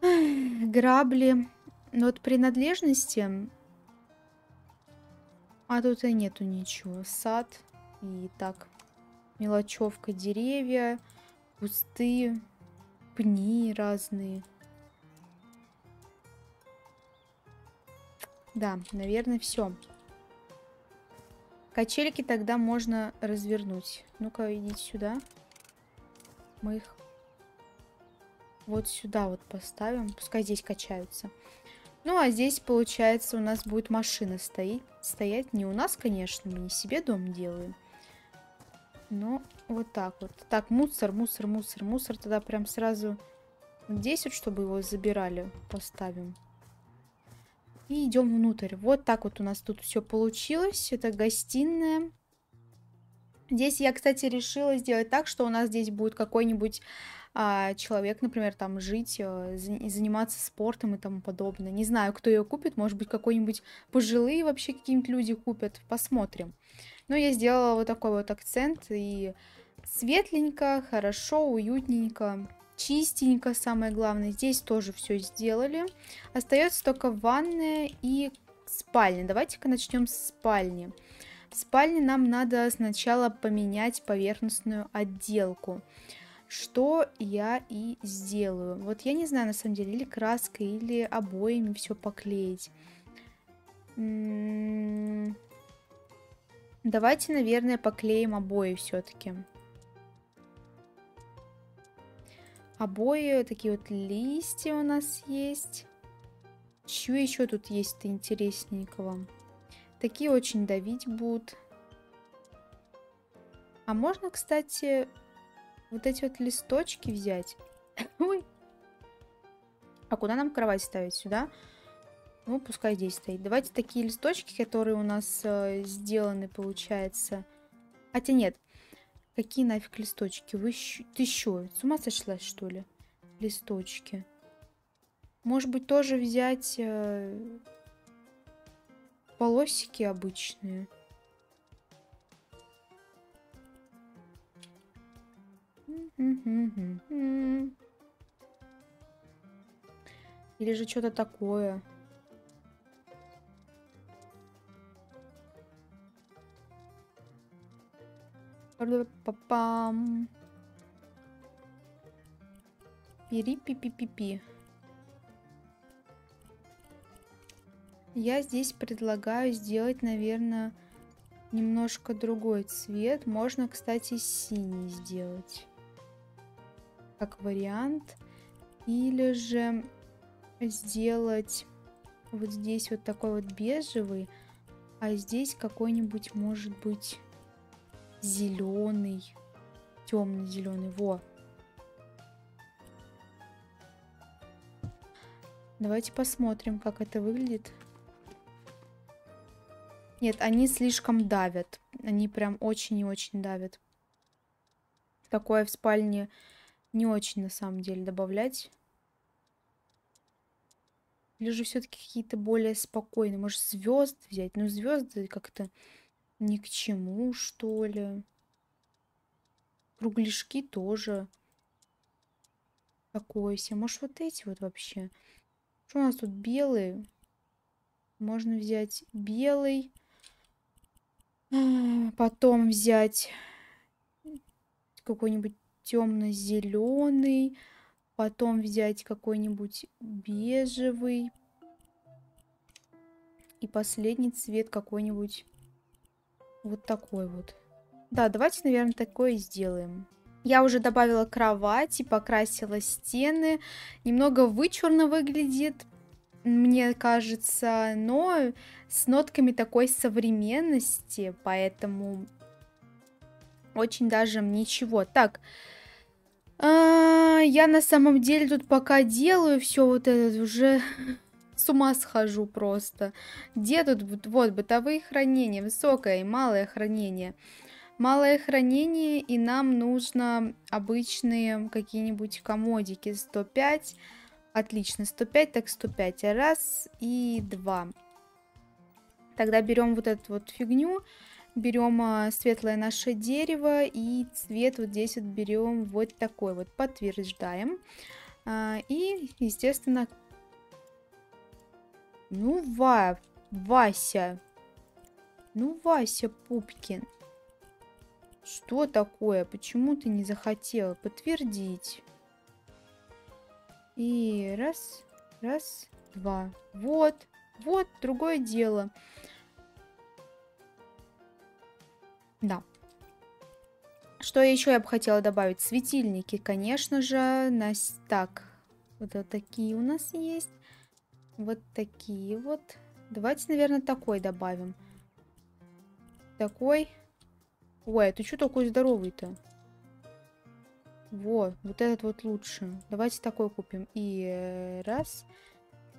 Грабли. Но вот принадлежности... А тут и нету ничего. Сад. И так. Мелочевка, деревья. Кусты. Пни разные. Да, наверное, все. Качельки тогда можно развернуть. Ну-ка, идите сюда. Мы их вот сюда вот поставим. Пускай здесь качаются. Ну, а здесь, получается, у нас будет машина стоять. Стоять не у нас, конечно, мы не себе дом делаем. Но вот так вот. Так, мусор, мусор, мусор, мусор. Тогда прям сразу здесь вот, чтобы его забирали, поставим. И идем внутрь. Вот так вот у нас тут все получилось. Это гостиная. Здесь я, кстати, решила сделать так, что у нас здесь будет какой-нибудь а, человек, например, там жить, а, заниматься спортом и тому подобное. Не знаю, кто ее купит, может быть, какой-нибудь пожилые вообще какие-нибудь люди купят, посмотрим. Но я сделала вот такой вот акцент и светленько, хорошо, уютненько, чистенько, самое главное. Здесь тоже все сделали. Остается только ванная и спальня. Давайте-ка начнем с спальни. В спальне нам надо сначала поменять поверхностную отделку что я и сделаю. Вот я не знаю, на самом деле, или краской, или обоями все поклеить. М-м-м. Давайте, наверное, поклеим обои все-таки. Обои, такие вот листья у нас есть. Чего еще тут есть-то интересненького? Такие очень давить будут. А можно, кстати, вот эти вот листочки взять. Ой. А куда нам кровать ставить? Сюда? Ну, пускай здесь стоит. Давайте такие листочки, которые у нас э, сделаны, получается. Хотя нет. Какие нафиг листочки? Вы Ты еще с ума сошла, что ли? Листочки. Может быть, тоже взять э, полосики обычные. Или же что-то такое. Папам. Пири-пи-пи-пи-пи. Я здесь предлагаю сделать, наверное, немножко другой цвет. Можно, кстати, синий сделать как вариант. Или же сделать вот здесь вот такой вот бежевый, а здесь какой-нибудь, может быть, зеленый, темный зеленый. Во. Давайте посмотрим, как это выглядит. Нет, они слишком давят. Они прям очень и очень давят. Такое в спальне не очень на самом деле добавлять. Или же все-таки какие-то более спокойные. Может, звезд взять? Ну, звезды как-то ни к чему, что ли. Кругляшки тоже. Такое себе. Может, вот эти вот вообще. Что у нас тут белые? Можно взять белый. Потом взять какой-нибудь темно-зеленый, потом взять какой-нибудь бежевый и последний цвет какой-нибудь вот такой вот. Да, давайте, наверное, такое сделаем. Я уже добавила кровать и покрасила стены. Немного вычурно выглядит. мне кажется, но с нотками такой современности, поэтому очень даже ничего. Так, а, я на самом деле тут пока делаю все вот это уже с ума схожу просто. Где тут вот бытовые хранения, высокое и малое хранение. Малое хранение, и нам нужно обычные какие-нибудь комодики 105. Отлично, 105, так 105. Раз и два. Тогда берем вот эту вот фигню берем а, светлое наше дерево и цвет вот здесь вот берем вот такой вот, подтверждаем. А, и, естественно, ну, Ва, Вася, ну, Вася Пупкин, что такое? Почему ты не захотела подтвердить? И раз, раз, два. Вот, вот, другое дело. Да. Что еще я бы хотела добавить? Светильники, конечно же. Нас... Так, вот, такие у нас есть. Вот такие вот. Давайте, наверное, такой добавим. Такой. Ой, а ты что такой здоровый-то? Вот, вот этот вот лучше. Давайте такой купим. И э, раз,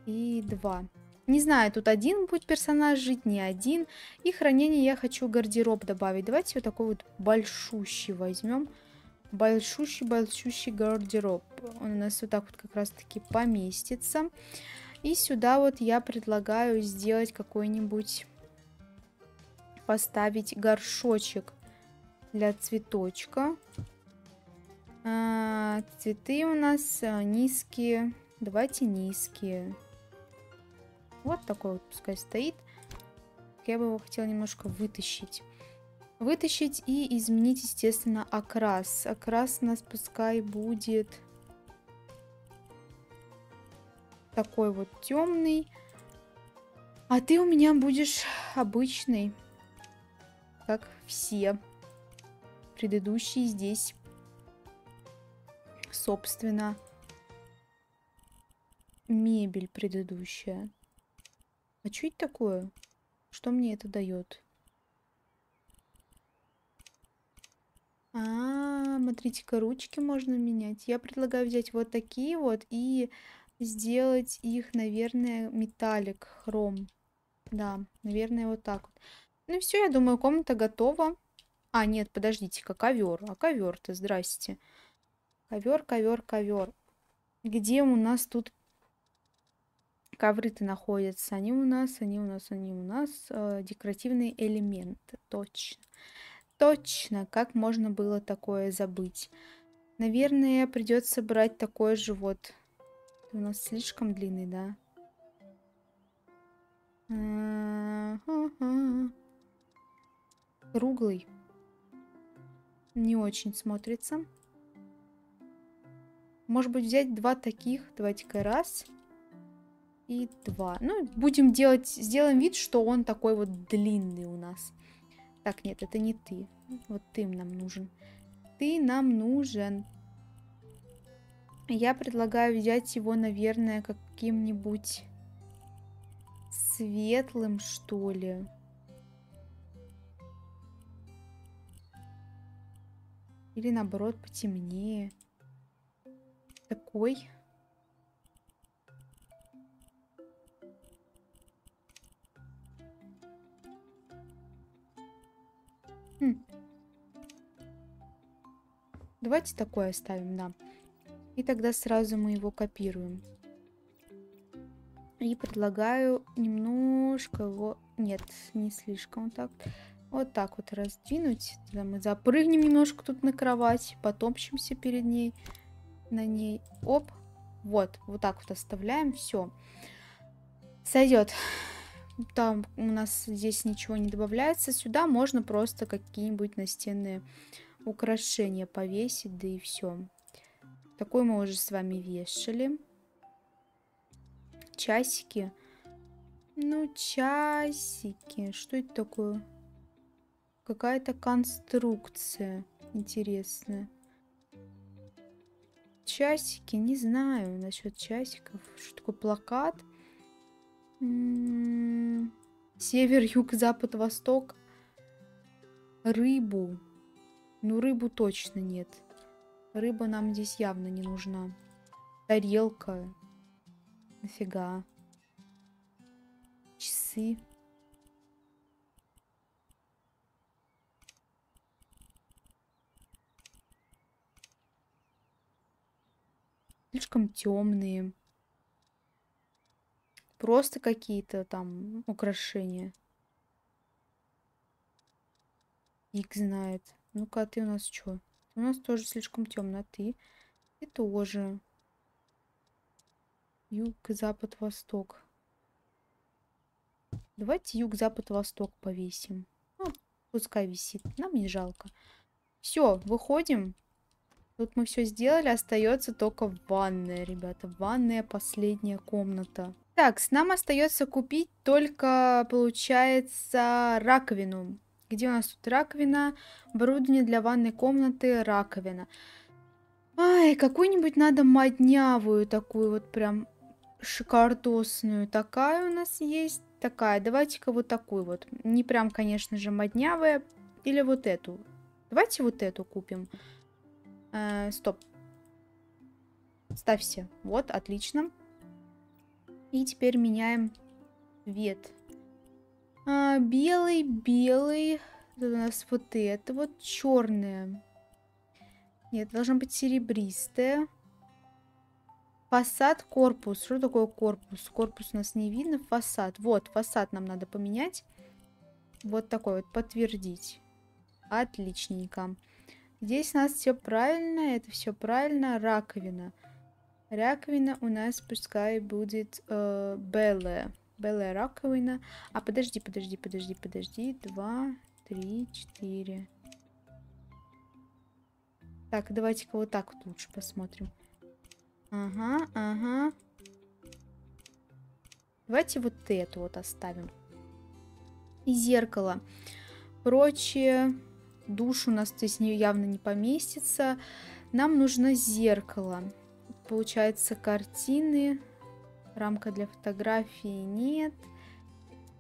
и два. Не знаю, тут один будет персонаж жить, не один. И хранение я хочу гардероб добавить. Давайте вот такой вот большущий возьмем. Большущий-большущий гардероб. Он у нас вот так вот как раз-таки поместится. И сюда вот я предлагаю сделать какой-нибудь... Поставить горшочек для цветочка. А, цветы у нас а, низкие. Давайте низкие. Вот такой вот пускай стоит. Я бы его хотела немножко вытащить. Вытащить и изменить, естественно, окрас. Окрас у нас пускай будет такой вот темный. А ты у меня будешь обычный, как все предыдущие здесь. Собственно, мебель предыдущая. А что это такое? Что мне это дает? А, смотрите-ка, ручки можно менять. Я предлагаю взять вот такие вот и сделать их, наверное, металлик, хром. Да, наверное, вот так вот. Ну все, я думаю, комната готова. А, нет, подождите-ка, ковер. А ковер-то, здрасте. Ковер, ковер, ковер. Где у нас тут ковры-то находятся. Они у нас, они у нас, они у нас. Э, декоративные элементы. Точно. Точно. Как можно было такое забыть? Наверное, придется брать такой же вот. У нас слишком длинный, да? Круглый. Не очень смотрится. Может быть, взять два таких. Давайте-ка. Раз и два. Ну, будем делать, сделаем вид, что он такой вот длинный у нас. Так, нет, это не ты. Вот ты нам нужен. Ты нам нужен. Я предлагаю взять его, наверное, каким-нибудь светлым, что ли. Или наоборот, потемнее. Такой. Хм. Давайте такое оставим, да. И тогда сразу мы его копируем. И предлагаю немножко его... Нет, не слишком так. Вот так вот раздвинуть. Тогда мы запрыгнем немножко тут на кровать. Потопчемся перед ней. На ней. Оп. Вот. Вот так вот оставляем. Все. Сойдет там у нас здесь ничего не добавляется. Сюда можно просто какие-нибудь настенные украшения повесить, да и все. Такой мы уже с вами вешали. Часики. Ну, часики. Что это такое? Какая-то конструкция интересная. Часики, не знаю насчет часиков. Что такое плакат? М, Север, юг, запад, восток. Рыбу. Ну, рыбу точно нет. Рыба нам здесь явно не нужна. Тарелка. Нафига. Часы. Слишком темные. Просто какие-то там украшения. Ик знает. Ну-ка, а ты у нас что? У нас тоже слишком темно. А ты? Ты тоже. Юг, запад, восток. Давайте юг, запад, восток повесим. Ну, пускай висит. Нам не жалко. Все, выходим. Тут мы все сделали. Остается только ванная, ребята. Ванная последняя комната. Так, с нам остается купить только, получается, раковину. Где у нас тут раковина? Оборудование для ванной комнаты, раковина. Ай, какую-нибудь надо моднявую такую вот прям шикардосную. Такая у нас есть. Такая. Давайте-ка вот такую вот. Не прям, конечно же, моднявая. Или вот эту. Давайте вот эту купим. Э, стоп. Ставься. Вот, отлично. И теперь меняем цвет. А, белый, белый. Тут у нас вот это вот черное. Нет, должно быть серебристое. Фасад, корпус. Что такое корпус? Корпус у нас не видно. Фасад. Вот, фасад нам надо поменять. Вот такой вот, подтвердить. Отличненько. Здесь у нас все правильно, это все правильно. Раковина. Раковина у нас пускай будет э, белая. Белая раковина. А, подожди, подожди, подожди, подожди. Два, три, четыре. Так, давайте-ка вот так вот лучше посмотрим. Ага, ага. Давайте вот эту вот оставим. И зеркало. Прочее. Душ у нас здесь не, явно не поместится. Нам нужно зеркало. Получается, картины. Рамка для фотографии нет.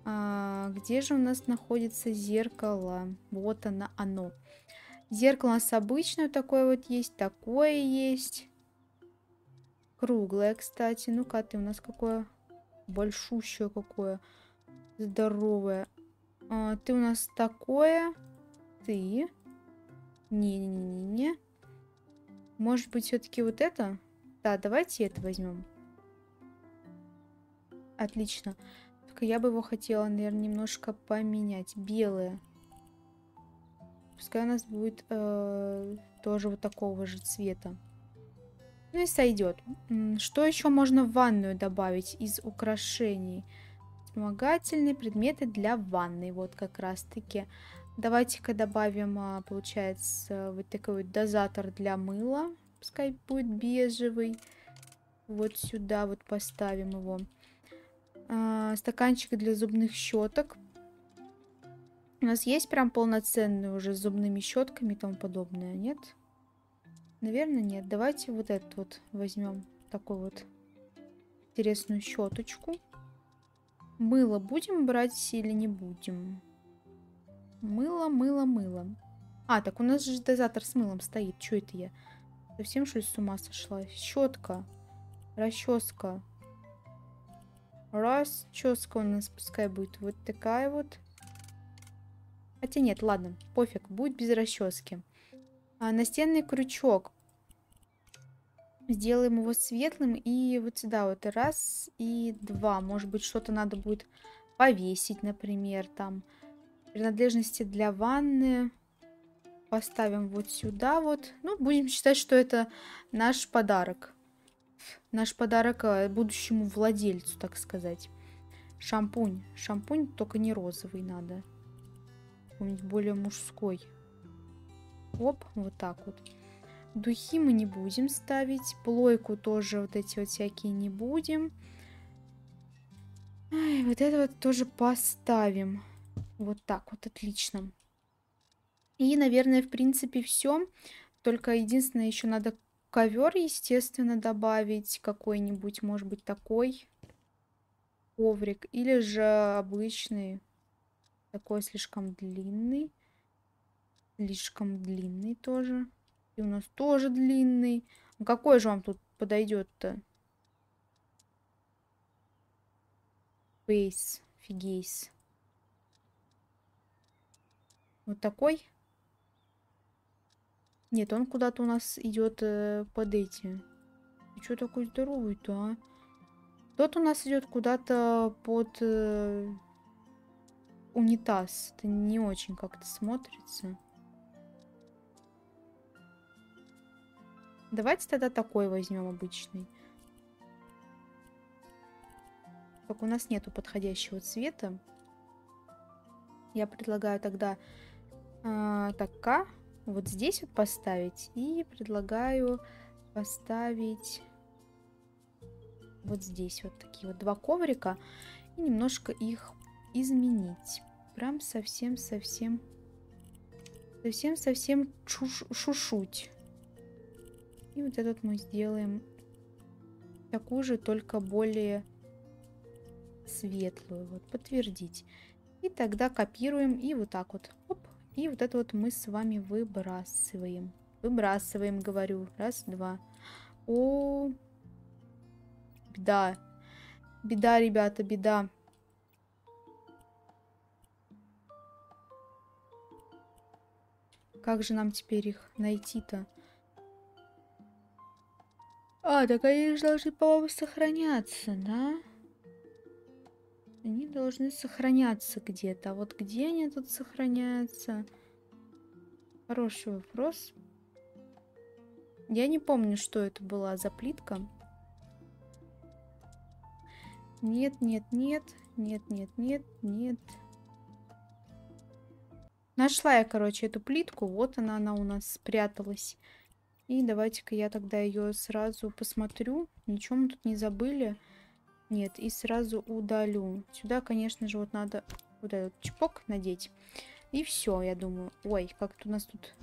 А, где же у нас находится зеркало? Вот оно, оно. Зеркало у нас обычное такое вот есть, такое есть. Круглое, кстати. Ну-ка, ты у нас какое большущее какое. Здоровое. А, ты у нас такое. Ты. Не-не-не-не. Может быть, все-таки вот это? Да, давайте это возьмем. Отлично. Только я бы его хотела, наверное, немножко поменять. Белое. Пускай у нас будет э, тоже вот такого же цвета. Ну и сойдет. Что еще можно в ванную добавить из украшений? Вспомогательные предметы для ванной. Вот как раз таки. Давайте-ка добавим, а, получается, вот такой вот дозатор для мыла. Пускай будет бежевый. Вот сюда вот поставим его. А, стаканчик для зубных щеток. У нас есть прям полноценные уже с зубными щетками и тому подобное, нет? Наверное, нет. Давайте вот этот вот возьмем. Такой вот интересную щеточку. Мыло будем брать или не будем? Мыло, мыло, мыло. А, так у нас же дозатор с мылом стоит. Что это я? Совсем что ли с ума сошла? Щетка. Расческа. Расческа у нас пускай будет вот такая вот. Хотя нет, ладно, пофиг, будет без расчески. А, настенный крючок. Сделаем его светлым и вот сюда вот раз и два. Может быть что-то надо будет повесить, например, там принадлежности для ванны поставим вот сюда вот. Ну, будем считать, что это наш подарок. Наш подарок э, будущему владельцу, так сказать. Шампунь. Шампунь только не розовый надо. Какой-нибудь более мужской. Оп, вот так вот. Духи мы не будем ставить. Плойку тоже вот эти вот всякие не будем. Ай, вот это вот тоже поставим. Вот так вот, отлично. И, наверное, в принципе, все. Только единственное, еще надо ковер, естественно, добавить какой-нибудь, может быть, такой. коврик. Или же обычный. Такой слишком длинный. Слишком длинный тоже. И у нас тоже длинный. А какой же вам тут подойдет-то? Бейс. Фигейс. Вот такой? Нет, он куда-то у нас идет э, под эти. Ты что такой здоровый-то, а? Тот у нас идет куда-то под э, унитаз. Это не очень как-то смотрится. Давайте тогда такой возьмем обычный. Только у нас нету подходящего цвета. Я предлагаю тогда э, так вот здесь вот поставить. И предлагаю поставить вот здесь вот такие вот два коврика. И немножко их изменить. Прям совсем-совсем... Совсем-совсем шушуть. И вот этот мы сделаем такую же, только более светлую. Вот, подтвердить. И тогда копируем и вот так вот. И вот это вот мы с вами выбрасываем. Выбрасываем, говорю. Раз, два. О, беда. Беда, ребята, беда. Как же нам теперь их найти-то? А, так они же должны, по-моему, сохраняться, да? Они должны сохраняться где-то. А вот где они тут сохраняются? Хороший вопрос. Я не помню, что это была за плитка. Нет, нет, нет. Нет, нет, нет, нет. Нашла я, короче, эту плитку. Вот она, она у нас спряталась. И давайте-ка я тогда ее сразу посмотрю. Ничего мы тут не забыли. Нет, и сразу удалю. Сюда, конечно же, вот надо вот этот чпок надеть. И все, я думаю. Ой, как-то у нас тут...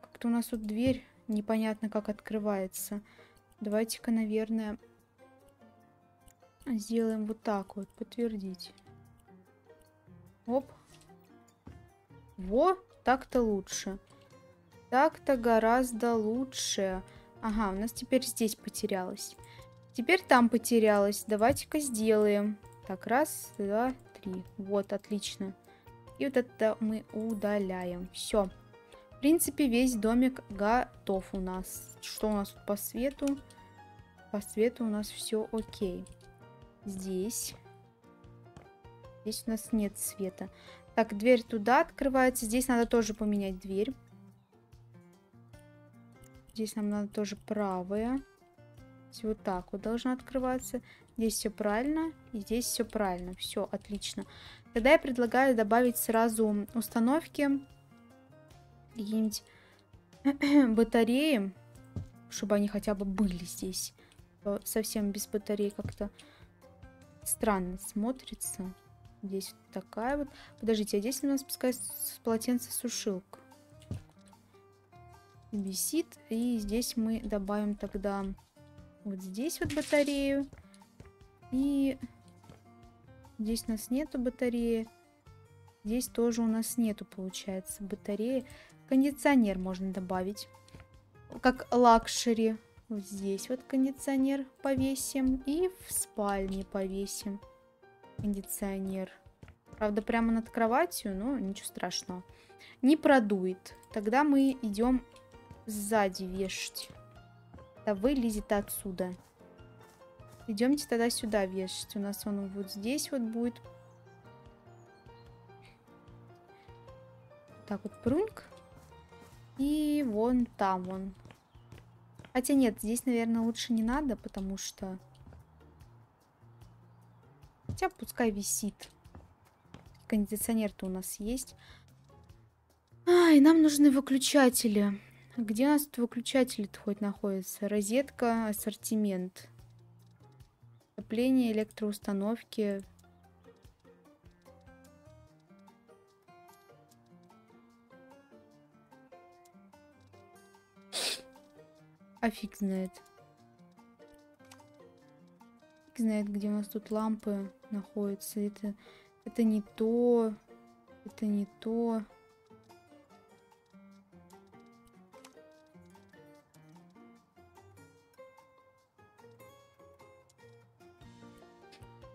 Как-то у нас тут дверь непонятно как открывается. Давайте-ка, наверное, сделаем вот так вот. Подтвердить. Оп. Во, так-то лучше. Так-то гораздо лучше. Ага, у нас теперь здесь потерялось. Теперь там потерялось. Давайте-ка сделаем. Так, раз, два, три. Вот, отлично. И вот это мы удаляем. Все. В принципе, весь домик готов у нас. Что у нас по свету? По свету у нас все окей. Здесь. Здесь у нас нет света. Так, дверь туда открывается. Здесь надо тоже поменять дверь. Здесь нам надо тоже правая. Вот так вот должно открываться. Здесь все правильно. И здесь все правильно. Все, отлично. Тогда я предлагаю добавить сразу установки. Какие-нибудь батареи. Чтобы они хотя бы были здесь. Совсем без батареи как-то странно смотрится. Здесь вот такая вот. Подождите, а здесь у нас пускай полотенце сушилка висит. И здесь мы добавим тогда вот здесь вот батарею. И здесь у нас нету батареи. Здесь тоже у нас нету, получается, батареи. Кондиционер можно добавить. Как luxury. Вот здесь вот кондиционер повесим. И в спальне повесим кондиционер. Правда, прямо над кроватью, но ничего страшного. Не продует. Тогда мы идем сзади вешать. Да вылезет отсюда. Идемте тогда сюда вешать. У нас он вот здесь вот будет. Так вот, пруньк. И вон там он. Хотя нет, здесь, наверное, лучше не надо, потому что... Хотя пускай висит. Кондиционер-то у нас есть. Ай, нам нужны выключатели. Где у нас тут выключатели-то хоть находятся? Розетка, ассортимент. Отопление, электроустановки. А фиг знает. Фиг знает, где у нас тут лампы находятся. Это, это не то. Это не то.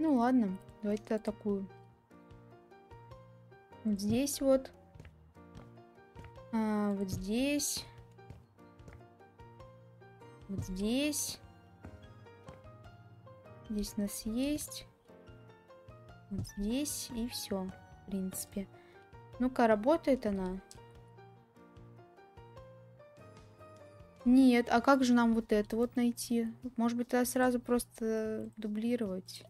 Ну ладно, давайте атакую. Вот здесь вот. А, вот здесь. Вот здесь. Здесь у нас есть. Вот здесь. И все, в принципе. Ну-ка, работает она? Нет, а как же нам вот это вот найти? Может быть, тогда сразу просто дублировать?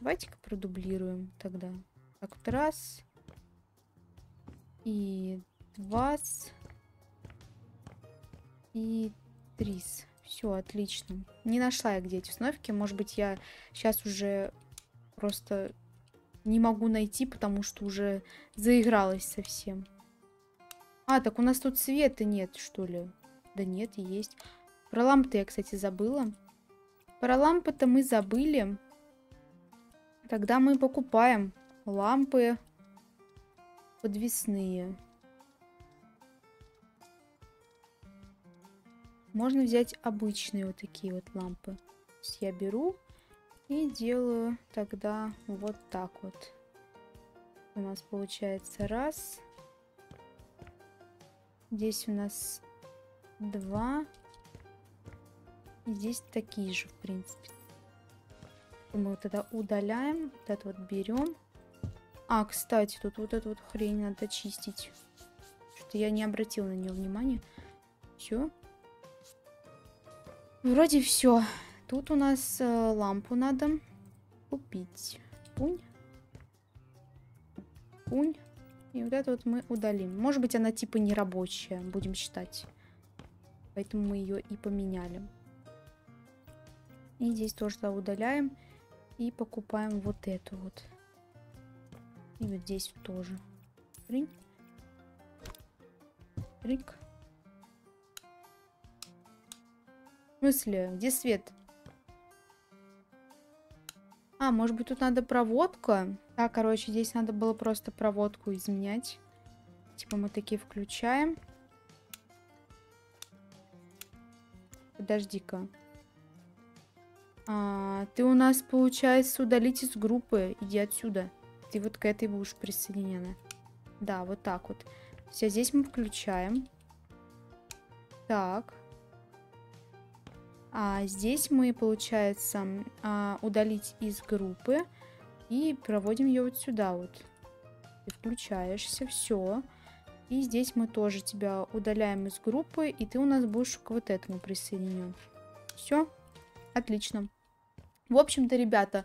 Давайте-ка продублируем тогда. Так, вот раз. И два. И три. Все, отлично. Не нашла я где эти установки. Может быть, я сейчас уже просто не могу найти, потому что уже заигралась совсем. А, так у нас тут света нет, что ли? Да нет, есть. Про лампы я, кстати, забыла. Про лампы-то мы забыли. Тогда мы покупаем лампы подвесные. Можно взять обычные вот такие вот лампы. Я беру и делаю тогда вот так вот. У нас получается раз. Здесь у нас два. И здесь такие же, в принципе. Мы вот это удаляем. Вот это вот берем. А, кстати, тут вот эту вот хрень надо чистить. Что-то я не обратила на нее внимания. Все. Вроде все. Тут у нас э, лампу надо купить. Пунь. Пунь. И вот это вот мы удалим. Может быть, она типа не рабочая, будем считать. Поэтому мы ее и поменяли. И здесь тоже да, удаляем. И покупаем вот эту вот. И вот здесь тоже. Ринь. Рик. В смысле? Где свет? А, может быть тут надо проводка? Да, короче, здесь надо было просто проводку изменять. Типа мы такие включаем. Подожди-ка. А, ты у нас, получается, удалить из группы. Иди отсюда. Ты вот к этой будешь присоединена. Да, вот так вот. Все, здесь мы включаем. Так. А здесь мы, получается, а, удалить из группы. И проводим ее вот сюда вот. Ты включаешься, все. И здесь мы тоже тебя удаляем из группы. И ты у нас будешь к вот этому присоединен. Все. Отлично. В общем-то, ребята,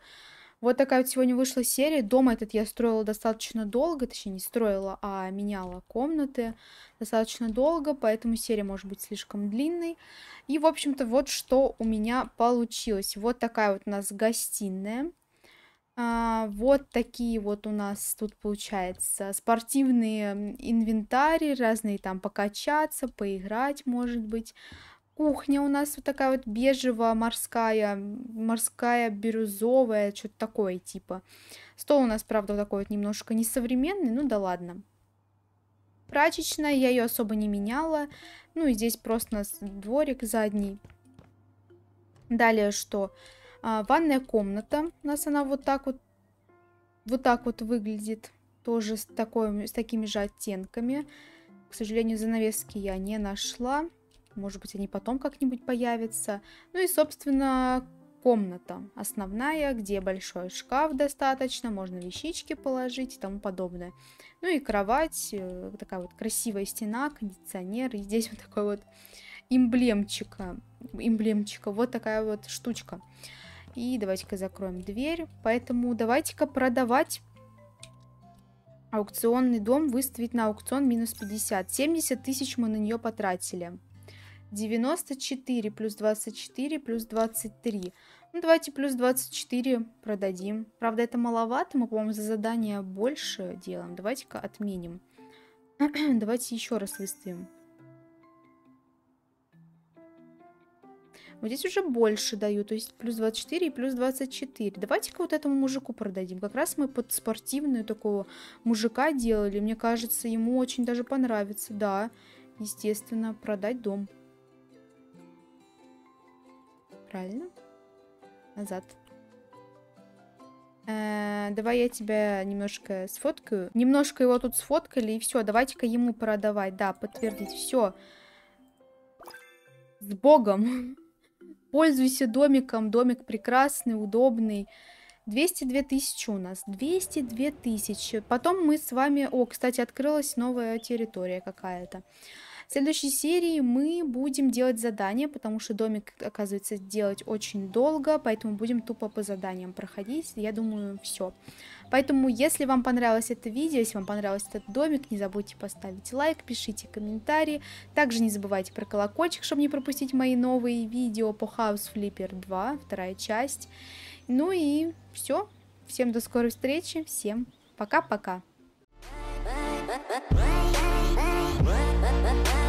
вот такая вот сегодня вышла серия. Дом этот я строила достаточно долго, точнее не строила, а меняла комнаты достаточно долго, поэтому серия может быть слишком длинной. И, в общем-то, вот что у меня получилось. Вот такая вот у нас гостиная. А, вот такие вот у нас тут получается спортивные инвентарь, разные там покачаться, поиграть, может быть. Кухня у нас вот такая вот бежевая, морская, морская, бирюзовая, что-то такое типа. Стол у нас, правда, такой вот немножко несовременный, ну да ладно. Прачечная, я ее особо не меняла. Ну и здесь просто у нас дворик задний. Далее что? А, ванная комната. У нас она вот так вот, вот так вот выглядит. Тоже с, такой, с такими же оттенками. К сожалению, занавески я не нашла. Может быть, они потом как-нибудь появятся. Ну и, собственно, комната основная, где большой шкаф достаточно, можно вещички положить и тому подобное. Ну и кровать, э, такая вот красивая стена, кондиционер, и здесь вот такой вот эмблемчика, эмблемчика, вот такая вот штучка. И давайте-ка закроем дверь, поэтому давайте-ка продавать аукционный дом, выставить на аукцион минус 50. 70 тысяч мы на нее потратили. 94 плюс 24 плюс 23. Ну, давайте плюс 24 продадим. Правда, это маловато. Мы, по-моему, за задание больше делаем. Давайте-ка отменим. давайте еще раз выставим. Вот здесь уже больше даю, то есть плюс 24 и плюс 24. Давайте-ка вот этому мужику продадим. Как раз мы под спортивную такого мужика делали. Мне кажется, ему очень даже понравится. Да, естественно, продать дом. Правильно? Назад. Э, давай я тебя немножко сфоткаю. Немножко его тут сфоткали, и все. Давайте-ка ему продавать. Да, подтвердить. Все. С Богом. Пользуйся домиком. Домик прекрасный, удобный. 202 тысячи у нас. 202 тысячи. Потом мы с вами... О, кстати, открылась новая территория какая-то. В следующей серии мы будем делать задания, потому что домик, оказывается, делать очень долго, поэтому будем тупо по заданиям проходить. Я думаю, все. Поэтому, если вам понравилось это видео, если вам понравился этот домик, не забудьте поставить лайк, пишите комментарии. Также не забывайте про колокольчик, чтобы не пропустить мои новые видео по House Flipper 2, вторая часть. Ну и все. Всем до скорой встречи. Всем пока-пока. Bye. Bye.